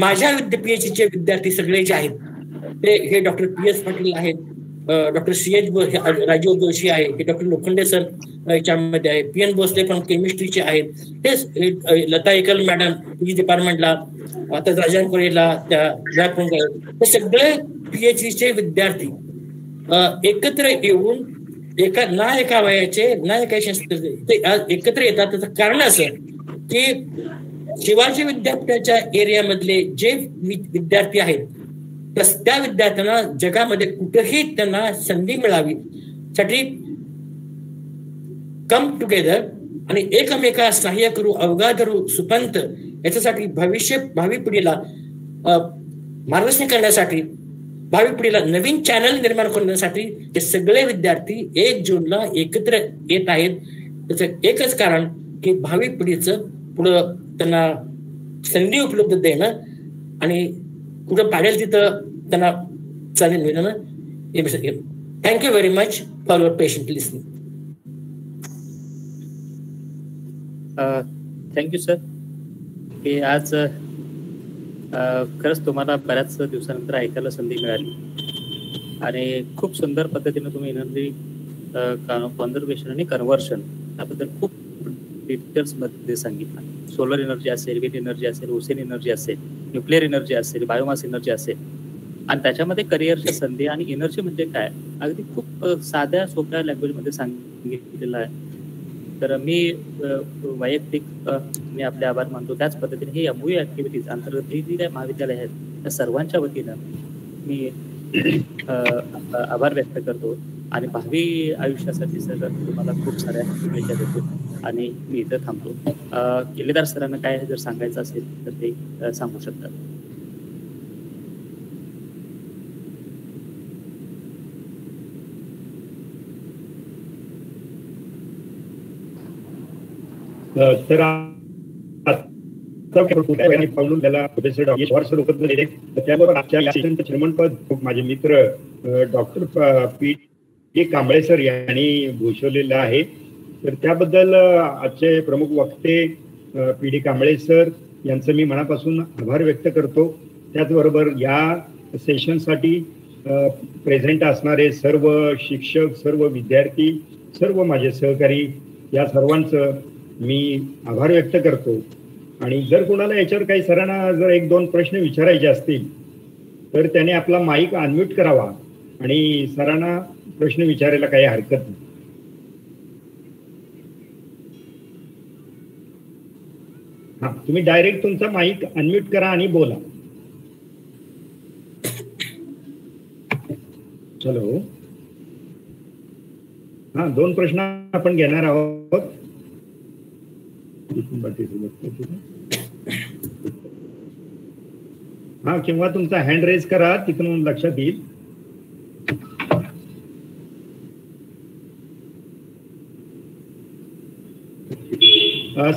माझ्या पीएचडीचे विद्यार्थी सगळे जे आहेत, ते, हे डॉक्टर पी एस पाटील आहेत doctor C H Rajiv Joshi आहे, हे डॉक्टर लोखंडे सर याच्यामध्ये आहे. पी एन भोसले पण केमिस्ट्रीचे आहेत. तेच लता एकल मॅडम पीजी डिपार्टमेंटला आता राजान त्या हे सगळे पीएचडीचे विद्यार्थी एकत्र येऊन एका ना एका वयाचे ना एका ते एकत्र येतात. त्याचं कारण असं की शिवाजी विद्यापीठाच्या एरियामधले जे विद्यार्थी आहेत त्या विद्यार्थ्यांना जगामध्ये कुठेही त्यांना संधी मिळावी. साठी कम टुगेदर आणि एकमेका सहाय्य करू अवघा धरू सुपंत याच्यासाठी भविष्य भावी पिढीला मार्गदर्शन करण्यासाठी भावी पिढीला नवीन चॅनल निर्माण करण्यासाठी हे सगळे विद्यार्थी एक जूनला एकत्र येत आहेत. त्याचं एकच कारण की भावी पिढीचं पुढं त्यांना संधी उपलब्ध देणं आणि कुठं पाडेल तिथं त्यांना चालेल मिळणं thank you very much for your patient listening thank you sir की आज खरंच तुम्हाला बऱ्याच दिवसानंतर ऐकायला संधी मिळाली. आणि खूप सुंदर पद्धतीने तुम्ही एनर्जी कॉन्झर्वेशन आणि कन्व्हर्शन याबद्दल खूप डिटेल्समध्ये सांगितलं. सोलर एनर्जी असेल विंड एनर्जी असेल ओसेन एनर्जी असेल न्यूक्लिअर एनर्जी असेल बायोमास एनर्जी असेल. आणि त्याच्यामध्ये करिअरच्या संधी आणि एनर्जी म्हणजे काय? अगदी खूप साध्या सोप्या लँग्वेजमध्ये सांगितलेलं आहे. तर मी वैयक्तिक मी आपले आभार मानतो. त्याच पद्धतीने हे एमओयू ऍक्टिव्हिटीज अंतर्गत जी काय महाविद्यालय आहेत. त्या सर्वांच्या वतीनं मी आभार व्यक्त करतो. आणि भावी आयुष्यासाठी सर तुम्हाला खूप साऱ्या शुभेच्छा देतो. आणि मी इथं थांबतो. किल्लेदार सरांना काय जर सांगायचं असेल तर ते सांगू शकतात. तर पावलून त्याला प्रोफेसर वर्ष रोखत दिले त्याबरोबर आजच्या या सेशनचं माझे मित्र doctor P A Kamble sir यांनी भूषवलेलं आहे. तर त्याबद्दल आजचे प्रमुख वक्ते पी डी कांबळे सर यांचं मी मनापासून आभार व्यक्त करतो. त्याचबरोबर या सेशनसाठी प्रेझेंट असणारे सर्व शिक्षक सर्व विद्यार्थी सर्व माझे सहकारी या सर्वांचं मी आभार व्यक्त करतो. आणि जर कोणाला याच्यावर काही सरांना जर एक दोन प्रश्न विचारायचे असतील तर त्याने आपला माईक अनम्यूट करावा आणि सरांना प्रश्न विचारायला काही हरकत नाही. हा तुम्ही डायरेक्ट तुमचा माईक अनम्यूट करा आणि बोला. हॅलो हा दोन प्रश्न आपण घेणार आहोत. हा किंवा तुमचा हँड रेज करा तिथून लक्षात येईल.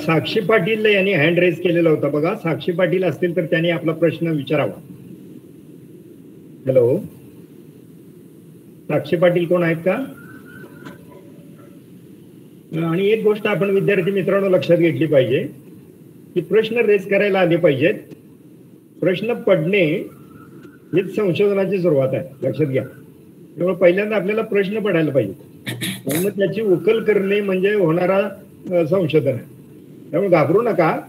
साक्षी पाटील यांनी हँड रेज केलेला होता बघा. साक्षी पाटील असतील तर त्यांनी आपला प्रश्न विचारावा. हॅलो साक्षी पाटील कोण आहेत का? आणि एक गोष्ट आपण विद्यार्थी मित्रांनो लक्षात घेतली पाहिजे की प्रश्न रेज करायला आले पाहिजेत. प्रश्न पडणे हेच संशोधनाची सुरुवात आहे. लक्षात घ्या. त्यामुळे पहिल्यांदा आपल्याला प्रश्न पडायला पाहिजे. त्यामुळे त्याची उकल करणे म्हणजे होणारा संशोधन. आहे त्यामुळे घाबरू नका.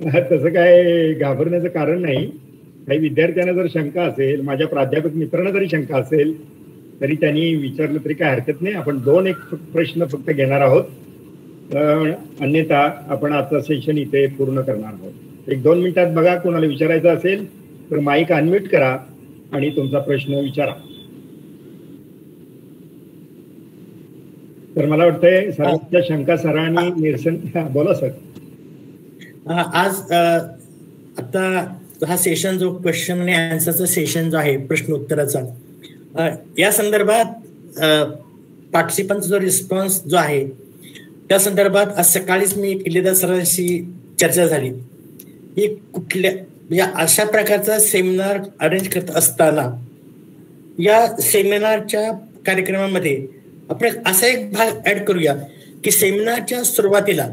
तसं काय घाबरण्याचं कारण नाही. काही विद्यार्थ्यांना जर शंका असेल माझ्या प्राध्यापक मित्रांना जरी शंका असेल तरी त्यांनी विचारलं तरी काय हरकत नाही. आपण दोन एक प्रश्न फक्त घेणार आहोत. अन्यथा आपण आजचा सेशन इथे पूर्ण करणार आहोत. एक दोन मिनिटात बघा कोणाला विचारायचं असेल तर माईक अनम्यूट करा आणि तुमचा प्रश्न विचारा. तर मला वाटतंय सरांच्या शंका सरांनी निरसन बोला सर. आज आता हा सेशन जो क्वेश्चन आणि आन्सरचा सेशन जो आहे प्रश्न उत्तराचा या संदर्भात पार्टिसिपंट जो रिस्पॉन्स जो आहे त्या संदर्भात आज सकाळीच मी किल्लेदार सरांशी चर्चा झाली. की कुठल्या या अशा प्रकारचा सेमिनार अरेंज करत असताना या सेमिनारच्या कार्यक्रमामध्ये आपण असा एक भाग ऍड करूया की सेमिनारच्या सुरुवातीला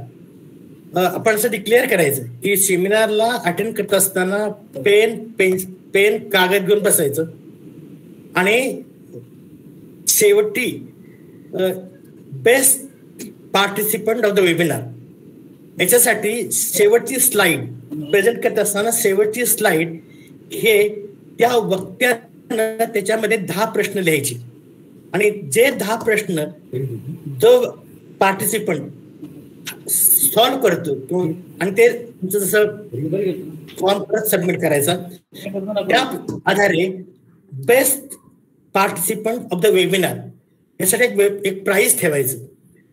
आपण असं डिक्लेअर करायचं की सेमिनारला अटेंड करत असताना पेन पेन पेन कागद घेऊन बसायचं. आणि शेवटी best participant of the webinar याच्यासाठी शेवटची स्लाइड प्रेझेंट करत असताना शेवटची स्लाइड हे त्या वक्त्यानं त्याच्यामध्ये दहा प्रश्न लिहायचे. आणि जे दहा प्रश्न जो पार्टिसिपंट सॉल्व करतो आणि ते तुमचं जसं फॉर्म परत सबमिट करायचा त्या आधारे best participant of the webinar यासाठी एक वेब एक प्राईज ठेवायचं.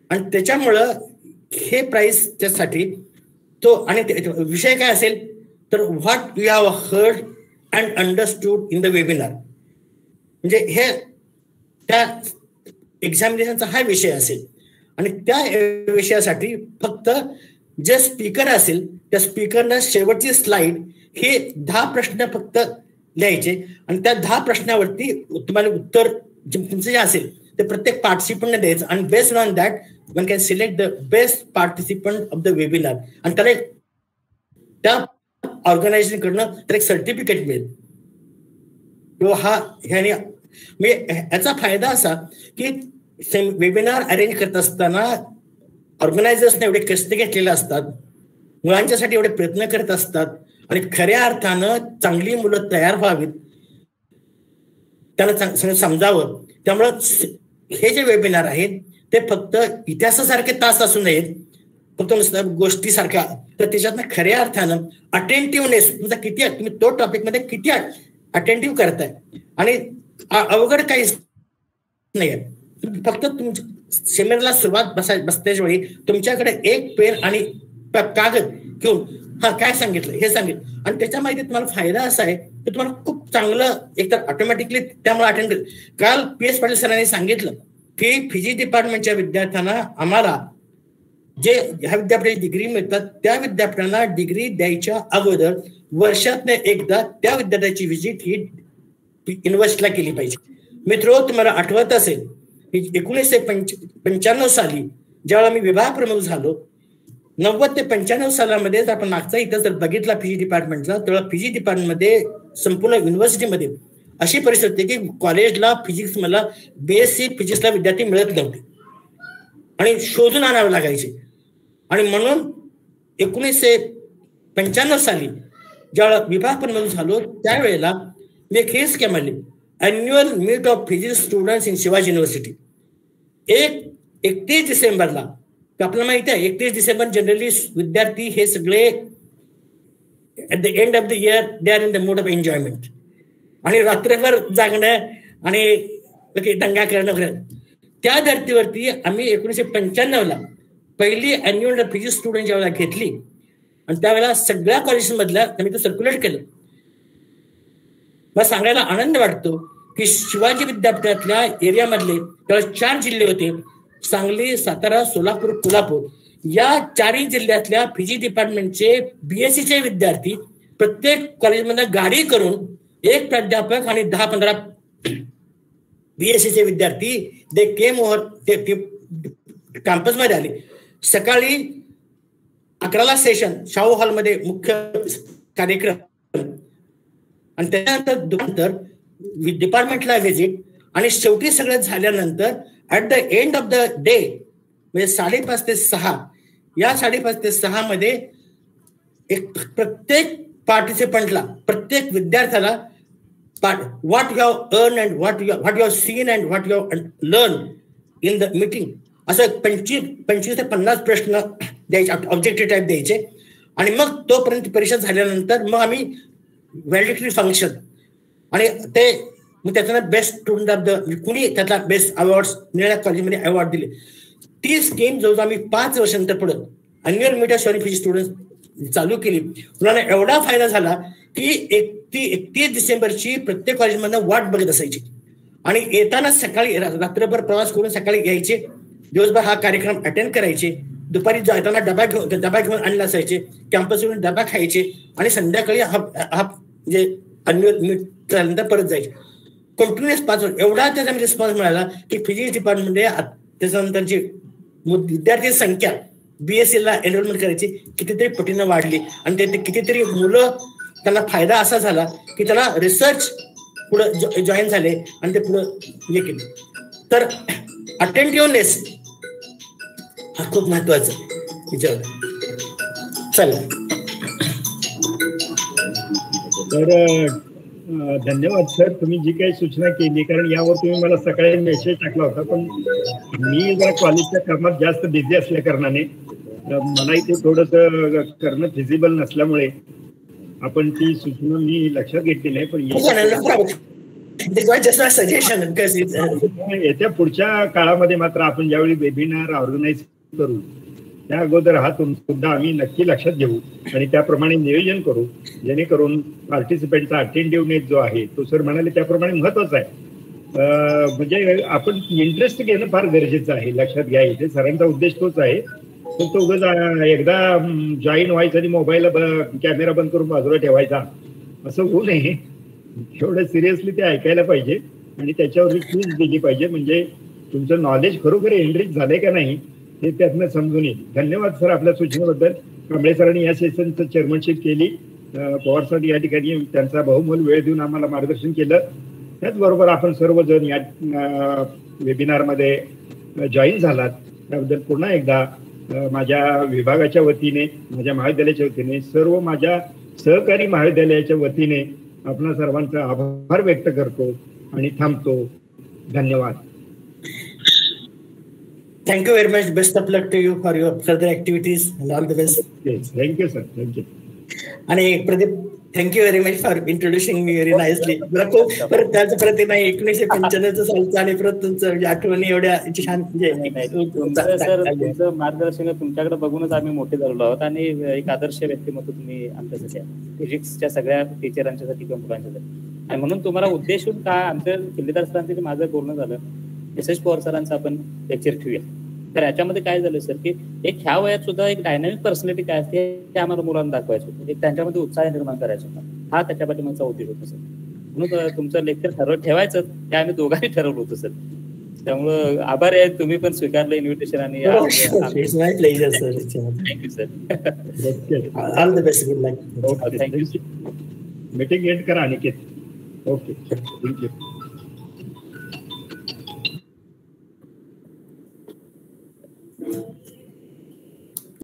आणि त्याच्यामुळं हे प्राईज त्यासाठी तो आणि विषय काय असेल? तर what you have heard and understood in the webinar म्हणजे हे त्या एक्झामिनेशनचा हा विषय असेल. आणि त्या विषयासाठी फक्त जे स्पीकर असेल त्या स्पीकरनं शेवटची स्लाइड हे दहा प्रश्न फक्त लिहायचे. आणि त्या दहा प्रश्नावरती तुम्हाला उत्तर तुमचं जे असेल ते प्रत्येक पार्टिसिपंटने द्यायचं. आणि based on that one can select the best participant of the webinar आणि त्याला एक त्या ऑर्गनायझेशन कडनं तर एक सर्टिफिकेट मिळेल. किंवा हा ह्याने म्हणजे याचा फायदा असा की वेबिनार अरेंज करत असताना ऑर्गनायझर्सने एवढे कष्ट घेतलेले असतात. मुलांच्यासाठी एवढे प्रयत्न करत असतात. आणि खऱ्या अर्थानं चांगली मुलं तयार व्हावीत. त्यांना समजावं. त्यामुळं हे जे वेबिनार आहेत ते फक्त इतिहासासारखे तास असू नयेत. फक्त गोष्टी सारख्या तर त्याच्यातनं खऱ्या अर्थानं अटेंटिव्हनेस तुमचा किती तुम्ही तो टॉपिकमध्ये किती अटेंटिव्ह करताय. आणि अवघड काहीच नाही फक्त तुमच्या सेमिनारला सुरुवात बसाय बसण्याच्या वेळी तुमच्याकडे एक पेन आणि कागद घेऊन हा काय सांगितलं? हे सांगितलं. आणि त्याच्या माहिती तुम्हाला फायदा असा आहे की तुम्हाला खूप चांगलं एकतर ऑटोमॅटिकली त्यामुळे अटेंड काल पी एस पाटील सरांनी सांगितलं की फिजिक्स डिपार्टमेंटच्या विद्यार्थ्यांना आम्हाला जे ह्या विद्यापीठाची डिग्री मिळतात त्या विद्यापीठांना डिग्री द्यायच्या अगोदर वर्षातने एकदा त्या विद्यार्थ्याची व्हिजिट ही युनिव्हर्सिटीला केली पाहिजे. मित्रो तुम्हाला आठवत असेल एकोणीसशे पंच पंच्याण्णव साली ज्यावेळेला मी विभाग प्रमुख झालो नव्वद ते पंच्याण्णव सालामध्येच आपण मागचा इथं जर बघितला फिजी डिपार्टमेंटचा तेव्हा फिजी डिपार्टमेंटमध्ये संपूर्ण युनिव्हर्सिटीमध्ये अशी परिस्थिती की कॉलेजला फिजिक्स मला बीएससी फिजिक्सला विद्यार्थी मिळत नव्हते. आणि शोधून आणावे लागायचे. आणि म्हणून एकोणीसशे पंच्याण्णव साली ज्यावेळेला विभाग पण झालो त्यावेळेला मी एक हेच आली annual meet of physics students in Shivaji university एक एकतीस डिसेंबरला आपल्याला माहिती आहे एकतीस डिसेंबर जनरली विद्यार्थी हे सगळे at the end of the year they are in the mood of enjoyment आणि रात्रभर जागणं आणि दंगा करणं त्या धर्तीवरती आम्ही एकोणीसशे पंच्याण्णवला पहिली अॅन्युअल फिजिक्स स्टुडंट ज्यावेळेला घेतली आणि त्यावेळेला सगळ्या कॉलेजमधल्या आम्ही ते सर्क्युलेट केलं. मला सांगायला आनंद वाटतो की शिवाजी विद्यापीठातल्या एरियामधले त्यावेळेस चार जिल्हे होते सांगली सातारा सोलापूर कोल्हापूर या चारही जिल्ह्यातल्या फिजी डिपार्टमेंटचे बीएससीचे विद्यार्थी प्रत्येक कॉलेजमध्ये गाडी करून एक प्राध्यापक आणि दहा पंधरा बीएससीचे विद्यार्थी दे केम ओव्हर ते कॅम्पसमध्ये आले. सकाळी अकराला सेशन शाहू हॉलमध्ये मुख्य कार्यक्रम. आणि त्यानंतर डिपार्टमेंटला व्हिजिट आणि शेवटी सगळं झाल्यानंतर at the end of the day म्हणजे साडेपाच ते सहा या साडेपाच ते सहा मध्ये एक प्रत्येक पार्टिसिपंटला प्रत्येक विद्यार्थ्याला what you earn and what you what you seen and what you learn in the meeting असं पंचवीस पंचवीस ते पन्नास प्रश्न द्यायचे ऑब्जेक्टिव्ह टाईप द्यायचे. आणि मग तोपर्यंत परीक्षा झाल्यानंतर मग आम्ही व्हॅलिडिटरी फंक्शन आणि ते मग त्याचा बेस्ट स्टुडंट ऑफ द कुणी त्याला बेस्ट अवॉर्ड निळ्या कॉलेजमध्ये अवॉर्ड दिले. ती स्कीम जवळजवळ आम्ही पाच वर्षांतर पडत अन्युअल मीडिया सॉरी स्टुडंट चालू केली. मुलांना एवढा फायदा झाला की एकती एकतीस डिसेंबरची प्रत्येक कॉलेजमधनं वाट बघत असायची. आणि येताना सकाळी रात्रभर प्रवास करून सकाळी यायचे. दिवसभर हा कार्यक्रम अटेंड करायचे. दुपारी जाताना डबा घेऊन डबा घेऊन आणला असायचे. कॅम्पसवरून डबा खायचे. आणि संध्याकाळी हा हा म्हणजे अन्युअल मीट झाल्यानंतर परत जायचे. कंटिन्युअस रिस्पॉन्स एवढा त्याचा म्हणजे रिस्पॉन्स मिळाला की फिजिक्स डिपार्टमेंट त्याच्यानंतरची विद्यार्थी संख्या बीएससी ला एनरोलमेंट करायची कितीतरी पटीनं वाढली. आणि ते कितीतरी मुलं त्यांना फायदा असा झाला की त्याला रिसर्च पुढं जॉईन झाले आणि ते पुढं हे केले. तर अटेंटिव्हनेस हा खूप महत्त्वाचा विचार. चला. तर धन्यवाद सर. तुम्ही जी काही सूचना केली कारण यावर तुम्ही मला सकाळी मेसेज टाकला होता पण मी जरा कॉलेजच्या कामात जास्त बिझी असल्या कारणाने मला इथे थोडस करणं फिजिबल नसल्यामुळे आपण ती सूचना मी लक्षात घेतलेली आहे पण येत्या पुढच्या काळामध्ये मात्र आपण ज्यावेळी वेबिनार ऑर्गनाईज करू त्या अगोदर हा सुद्धा आम्ही नक्की लक्षात घेऊ आणि त्याप्रमाणे नियोजन करू जेणेकरून पार्टिसिपेंटचा अटेंटिव्हनेस जो आहे तो सर म्हणाले त्याप्रमाणे महत्त्वाचा आहे. म्हणजे आपण इंटरेस्ट घेणं फार गरजेचं आहे लक्षात घ्या इथे. सरांचा उद्देश तोच आहे. फक्त उगाच एकदा जॉईन व्हायचा आणि मोबाईल कॅमेरा बंद करून बाजूला ठेवायचा. असं होऊ नये. एवढं सिरियसली ते ऐकायला पाहिजे आणि त्याच्यावर क्विज दिली पाहिजे. म्हणजे तुमचं नॉलेज खरोखर एनरिच झालंय का नाही हे त्यातनं समजून येईल. धन्यवाद सर आपल्या सूचनेबद्दल. कांबळे सरांनी या सेशनचं चेअरमनशिप केली. पवार सर या ठिकाणी त्यांचा बहुमोल वेळ देऊन आम्हाला मार्गदर्शन केलं. त्याचबरोबर आपण सर्वजण या वेबिनारमध्ये जॉईन झालात. त्याबद्दल पुन्हा एकदा माझ्या विभागाच्या वतीने माझ्या महाविद्यालयाच्या वतीने सर्व माझ्या सहकारी महाविद्यालयाच्या वतीने आपणा सर्वांचा आभार व्यक्त करतो आणि थांबतो. धन्यवाद. Thank you very much. Best of luck to you for your further activities and all the best. Thank you sir thank you आणि Pradeep thank you very much for introducing me very nicely बरं खूप परत त्याचं परत नाही एकोणीसशे पंच्याण्णवचं सालचं आणि परत तुमचं म्हणजे आठवणी एवढ्या छान तुमचं मार्गदर्शन तुमच्याकडे बघूनच आम्ही मोठे झालेलो आहोत आणि एक आदर्श व्यक्तिमत्व तुम्ही आमच्यासाठी फिजिक्सच्या सगळ्या टीचरांच्यासाठी किंवा मुलांच्यासाठी आणि म्हणून तुम्हाला उद्देशून का आमचं किल्लेदार सरांचं माझं बोलणं झालं एस एस पवार सरांचं आपण लेक्चर ठेवूया. तर याच्यामध्ये काय झालं सर की एक ह्या वयात सुद्धा एक डायनामिक पर्सनॅलिटी काय असते ते आम्हाला मुलांना दाखवायचं होतं. एक त्यांच्यामध्ये उत्साह निर्माण करायचा होता. हा त्याच्या पाठीमागचा उद्देश होता सर म्हणून तुमचं लेक्चर ठरव ठेवायचं. ते आम्ही दोघांनी ठरवलं होतं सर त्यामुळं आभार आहे. तुम्ही पण स्वीकारलं इन्व्हिटेशन आणि thank you sir all the best good luck thank you meeting end करा अनिकेत ओके थँक्यू